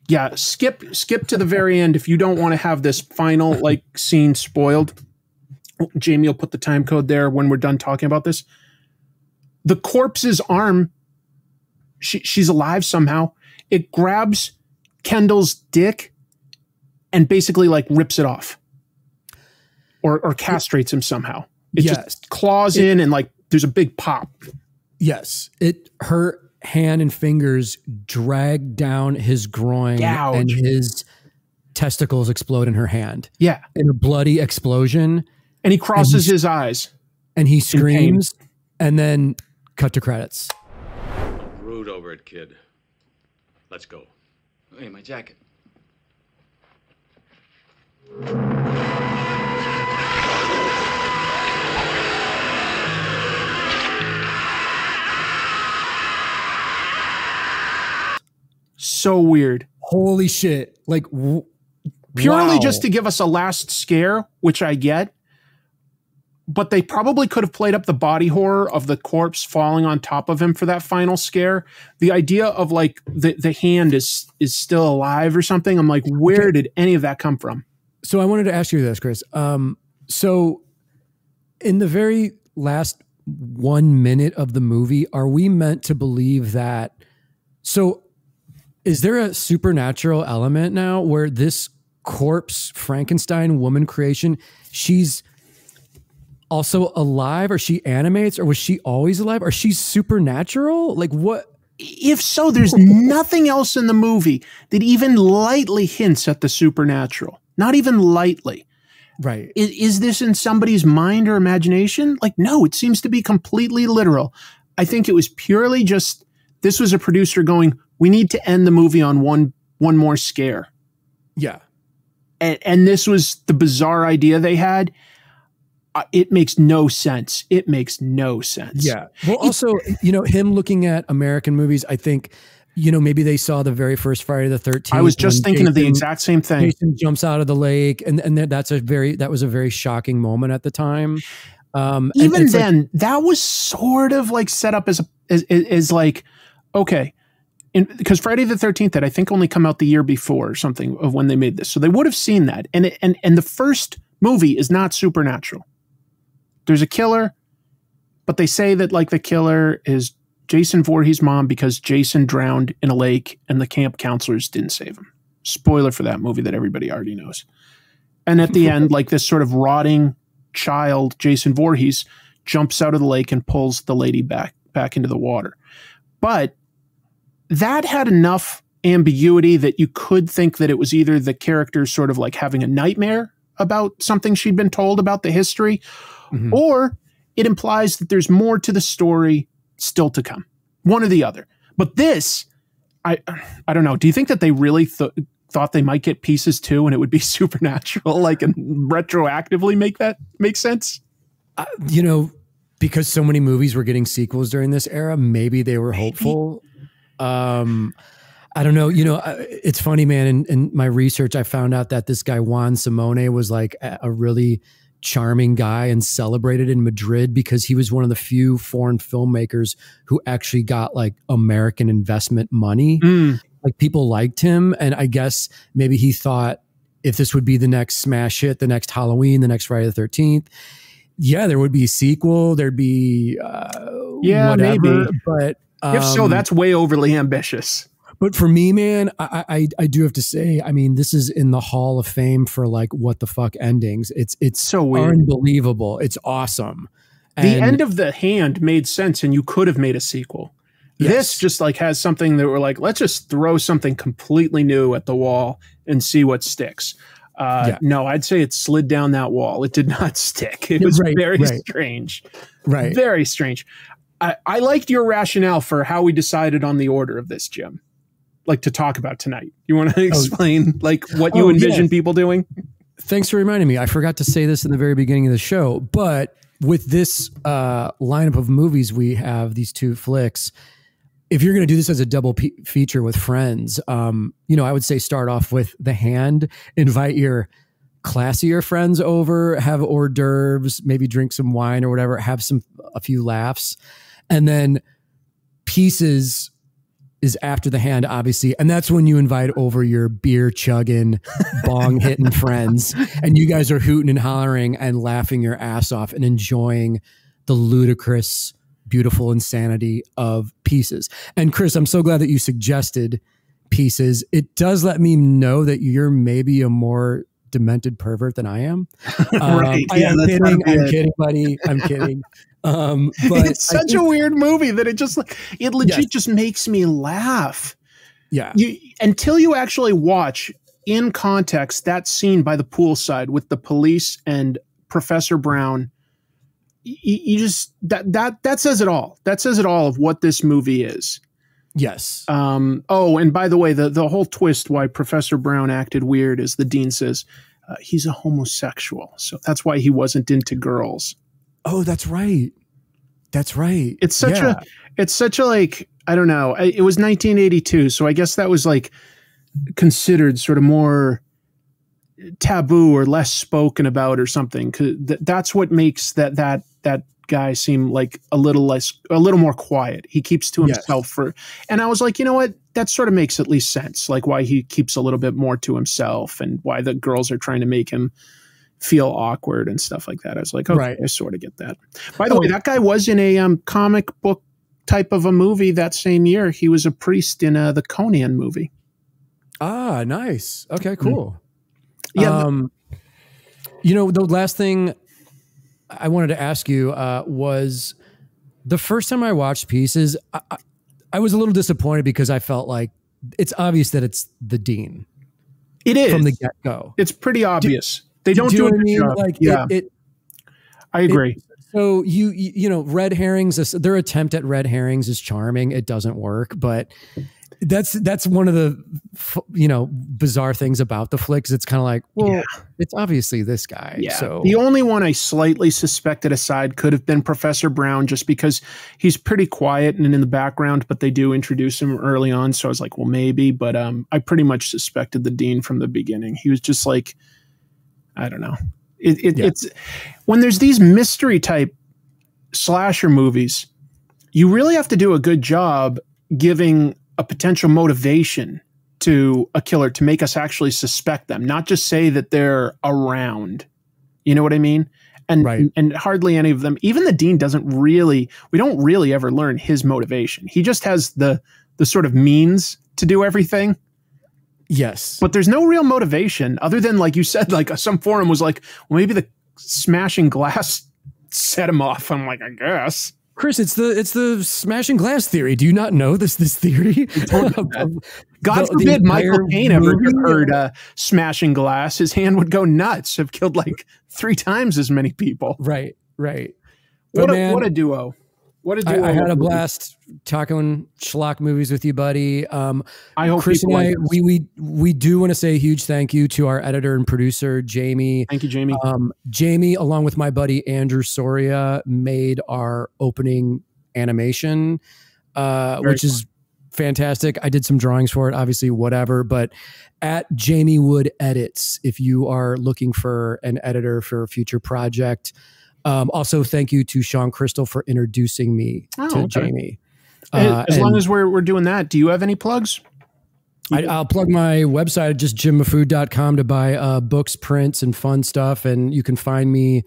A: Yeah, skip, skip to the very end if you don't want to have this final like scene spoiled. Jamie will put the time code there when we're done talking about this. The corpse's arm, she, she's alive somehow. It grabs Kendall's dick and basically like rips it off or, or castrates him somehow. It
C: Yes.
A: just claws
C: It-
A: in and like there's a big pop.
C: Yes, it her hand and fingers drag down his groin
A: Gouge.
C: and his testicles explode in her hand
A: Yeah.
C: in a bloody explosion
A: And he crosses
C: he's-
A: his eyes.
C: and he screams and then cut to credits.
I: Rude over it, kid. Let's go.
F: Hey, my jacket.
A: So weird.
C: Holy shit. Like w-
A: purely
C: wow.
A: just to give us a last scare, which I get. But they probably could have played up the body horror of the corpse falling on top of him for that final scare. The idea of like the, the hand is is still alive or something. I'm like, where did any of that come from?
C: So I wanted to ask you this, Chris. Um, so in the very last one minute of the movie, are we meant to believe that? So is there a supernatural element now where this corpse Frankenstein woman creation, she's also alive or she animates or was she always alive or she's supernatural? Like what?
A: If so, there's nothing else in the movie that even lightly hints at the supernatural. Not even lightly.
C: Right.
A: is, is this in somebody's mind or imagination? Like, no, it seems to be completely literal. I think it was purely just this was a producer going, we need to end the movie on one one more scare.
C: Yeah.
A: And, and this was the bizarre idea they had. Uh, it makes no sense. It makes no sense.
C: Yeah. Well, also, you know, him looking at American movies, I think, you know, maybe they saw the very first Friday the 13th.
A: I was just thinking of the exact same thing.
C: Jason jumps out of the lake, and and that's a very that was a very shocking moment at the time. Um,
A: Even
C: it's like-
A: then, that was sort of like set up as a as, as, as like, okay, because Friday the Thirteenth had I think only come out the year before or something of when they made this, so they would have seen that. And it, and and the first movie is not supernatural. There's a killer, but they say that like the killer is Jason Voorhees' mom because Jason drowned in a lake and the camp counselors didn't save him. Spoiler for that movie that everybody already knows. And at the end, like this sort of rotting child, Jason Voorhees, jumps out of the lake and pulls the lady back back into the water. But that had enough ambiguity that you could think that it was either the character sort of like having a nightmare about something she'd been told about the history,
C: Mhm.
A: or it implies that there's more to the story still to come. One or the other. But this, I I don't know. Do you think that they really th- thought they might get pieces too, and it would be supernatural, like and retroactively make that make sense.
C: Uh, you know, because so many movies were getting sequels during this era, maybe they were hopeful. Um, I don't know. You know, it's funny, man. In, in, my research, I found out that this guy Juan Simone was like a, really charming guy and celebrated in Madrid because he was one of the few foreign filmmakers who actually got like American investment money.
A: Mm.
C: Like people liked him, and I guess maybe he thought if this would be the next smash hit, the next Halloween, the next Friday the Thirteenth, yeah, there would be a sequel. There'd be uh,
A: yeah,
C: whatever,
A: maybe.
C: But um,
A: if so, that's way overly ambitious.
C: But for me, man, I, I I do have to say, I mean, this is in the Hall of Fame for like what the fuck endings. It's it's
A: so weird,
C: unbelievable. It's awesome.
A: And the end of the hand made sense, and you could have made a sequel. Yes. This just like has something that we're like, let's just throw something completely new at the wall and see what sticks. Uh, yeah. No, I'd say it slid down that wall. It did not stick. It was right, very right. strange.
C: Right.
A: Very strange. I, I liked your rationale for how we decided on the order of this, Jim like to talk about tonight? You want to explain oh. like what you oh, envision yeah. people doing?
C: Thanks for reminding me. I forgot to say this in the very beginning of the show, but with this uh, lineup of movies, we have these two flicks. If you're going to do this as a double feature with friends, um, you know, I would say start off with The Hand, invite your classier friends over, have hors d'oeuvres, maybe drink some wine or whatever, have some a few laughs, and then pieces is after the hand, obviously. And that's when you invite over your beer chugging, bong hitting friends. And you guys are hooting and hollering and laughing your ass off and enjoying the ludicrous, beautiful insanity of pieces. And Chris, I'm so glad that you suggested pieces. It does let me know that you're maybe a more demented pervert than I am. Um, right. I yeah, am kidding. I'm kidding, buddy. I'm kidding. Um, but
A: it's such think, a weird movie that it just like it legit yes. just makes me laugh.
C: Yeah.
A: You until you actually watch in context that scene by the poolside with the police and Professor Brown. You, you just that that that says it all. That says it all of what this movie is.
C: Yes.
A: Um, oh, and by the way, the the whole twist why Professor Brown acted weird is the dean says uh, he's a homosexual, so that's why he wasn't into girls.
C: Oh, that's right. That's right.
A: It's such yeah. a it's such a like I don't know. It was 1982, so I guess that was like considered sort of more taboo or less spoken about or something. Cause th- that's what makes that that that guy seem like a little less a little more quiet. He keeps to himself yes. for and I was like, you know what? That sort of makes at least sense. Like why he keeps a little bit more to himself and why the girls are trying to make him feel awkward and stuff like that. I was like, okay, right. I sort of get that. By the oh. way, that guy was in a um, comic book type of a movie that same year. He was a priest in uh, the Conan movie.
C: Ah, nice. Okay, cool. Mm. Yeah. Um, you know, the last thing I wanted to ask you uh, was the first time I watched Pieces, I, I, I was a little disappointed because I felt like it's obvious that it's the dean.
A: It is
C: from the get go.
A: It's pretty obvious. They don't do, do, I mean? Job.
C: Like, yeah, it, it
A: I agree. It,
C: so you you know red herrings their attempt at red herrings is charming it doesn't work but that's that's one of the you know bizarre things about the flicks it's kind of like well yeah. it's obviously this guy
A: yeah
C: so
A: the only one i slightly suspected aside could have been professor brown just because he's pretty quiet and in the background but they do introduce him early on so i was like well maybe but um i pretty much suspected the dean from the beginning he was just like I don't know. It, it, yeah. It's when there's these mystery type slasher movies, you really have to do a good job giving a potential motivation to a killer to make us actually suspect them, not just say that they're around. You know what I mean? And right. and hardly any of them, even the dean doesn't really. We don't really ever learn his motivation. He just has the the sort of means to do everything.
C: Yes.
A: But there's no real motivation other than, like you said, like some forum was like, well, maybe the smashing glass set him off. I'm like, I guess.
C: Chris, it's the it's the smashing glass theory. Do you not know this this theory?
A: God forbid Michael Caine ever heard uh, smashing glass. His hand would go nuts. Have killed like three times as many people.
C: Right, right.
A: What a, what a duo. What did
C: I? I had a blast talking schlock movies with you, buddy. Um,
A: I hope
C: Chris and I we we we do want to say a huge thank you to our editor and producer Jamie.
A: Thank you, Jamie.
C: Um, Jamie, along with my buddy Andrew Soria, made our opening animation, uh, which is fantastic. I did some drawings for it, obviously, whatever. But at Jamie Wood Edits, if you are looking for an editor for a future project. Um, also, thank you to Sean Crystal for introducing me
A: Oh,
C: to
A: okay.
C: Jamie.
A: as
C: Uh,
A: as long as we're we're doing that, do you have any plugs?
C: I, I'll plug my website, just jimmahfood.com to buy uh, books, prints, and fun stuff. And you can find me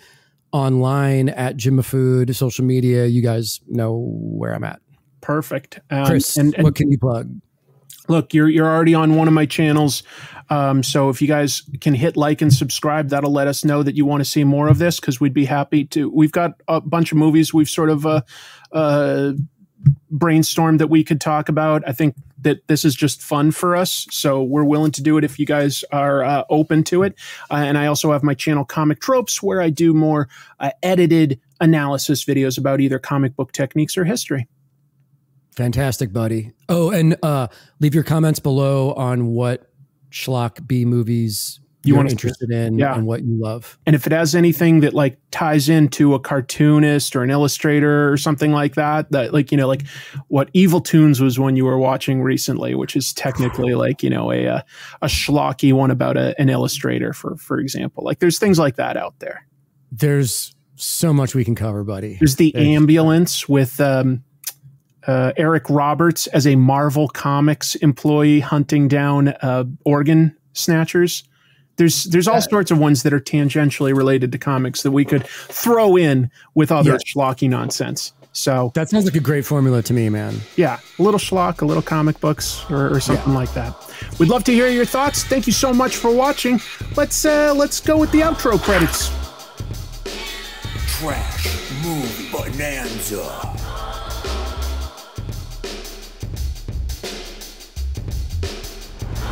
C: online at Jimmahfood, social media. You guys know where I'm at.
A: Perfect. Um,
C: Chris,
A: and, and
C: what can you plug?
A: Look, you're you're already on one of my channels, um, so if you guys can hit like and subscribe, that'll let us know that you want to see more of this because we'd be happy to. We've got a bunch of movies we've sort of uh, uh, brainstormed that we could talk about. I think that this is just fun for us, so we're willing to do it if you guys are uh, open to it. Uh, and I also have my channel Comic Tropes where I do more uh, edited analysis videos about either comic book techniques or history.
C: Fantastic, buddy. Oh, and uh, leave your comments below on what schlock B movies
A: You
C: are interested in
A: Yeah.
C: and what you love.
A: And if it has anything that like ties into a cartoonist or an illustrator or something like that, that like, you know, like what Evil Toons was one you were watching recently, which is technically like, you know, a, a, a schlocky one about a, an illustrator for, for example, like there's things like that out there.
C: There's so much we can cover, buddy.
A: There's the
C: There's-
A: ambulance with, um, uh, Eric Roberts as a Marvel Comics employee hunting down uh, organ snatchers. There's there's all sorts of ones that are tangentially related to comics that we could throw in with other
C: Yeah.
A: schlocky nonsense. So
C: That sounds like a great formula to me, man.
A: yeah, a little schlock, a little comic books, or, or something like that. We'd love to hear your thoughts. Thank you so much for watching. Let's uh, let's go with the outro credits.
B: Trash Movie Bonanza.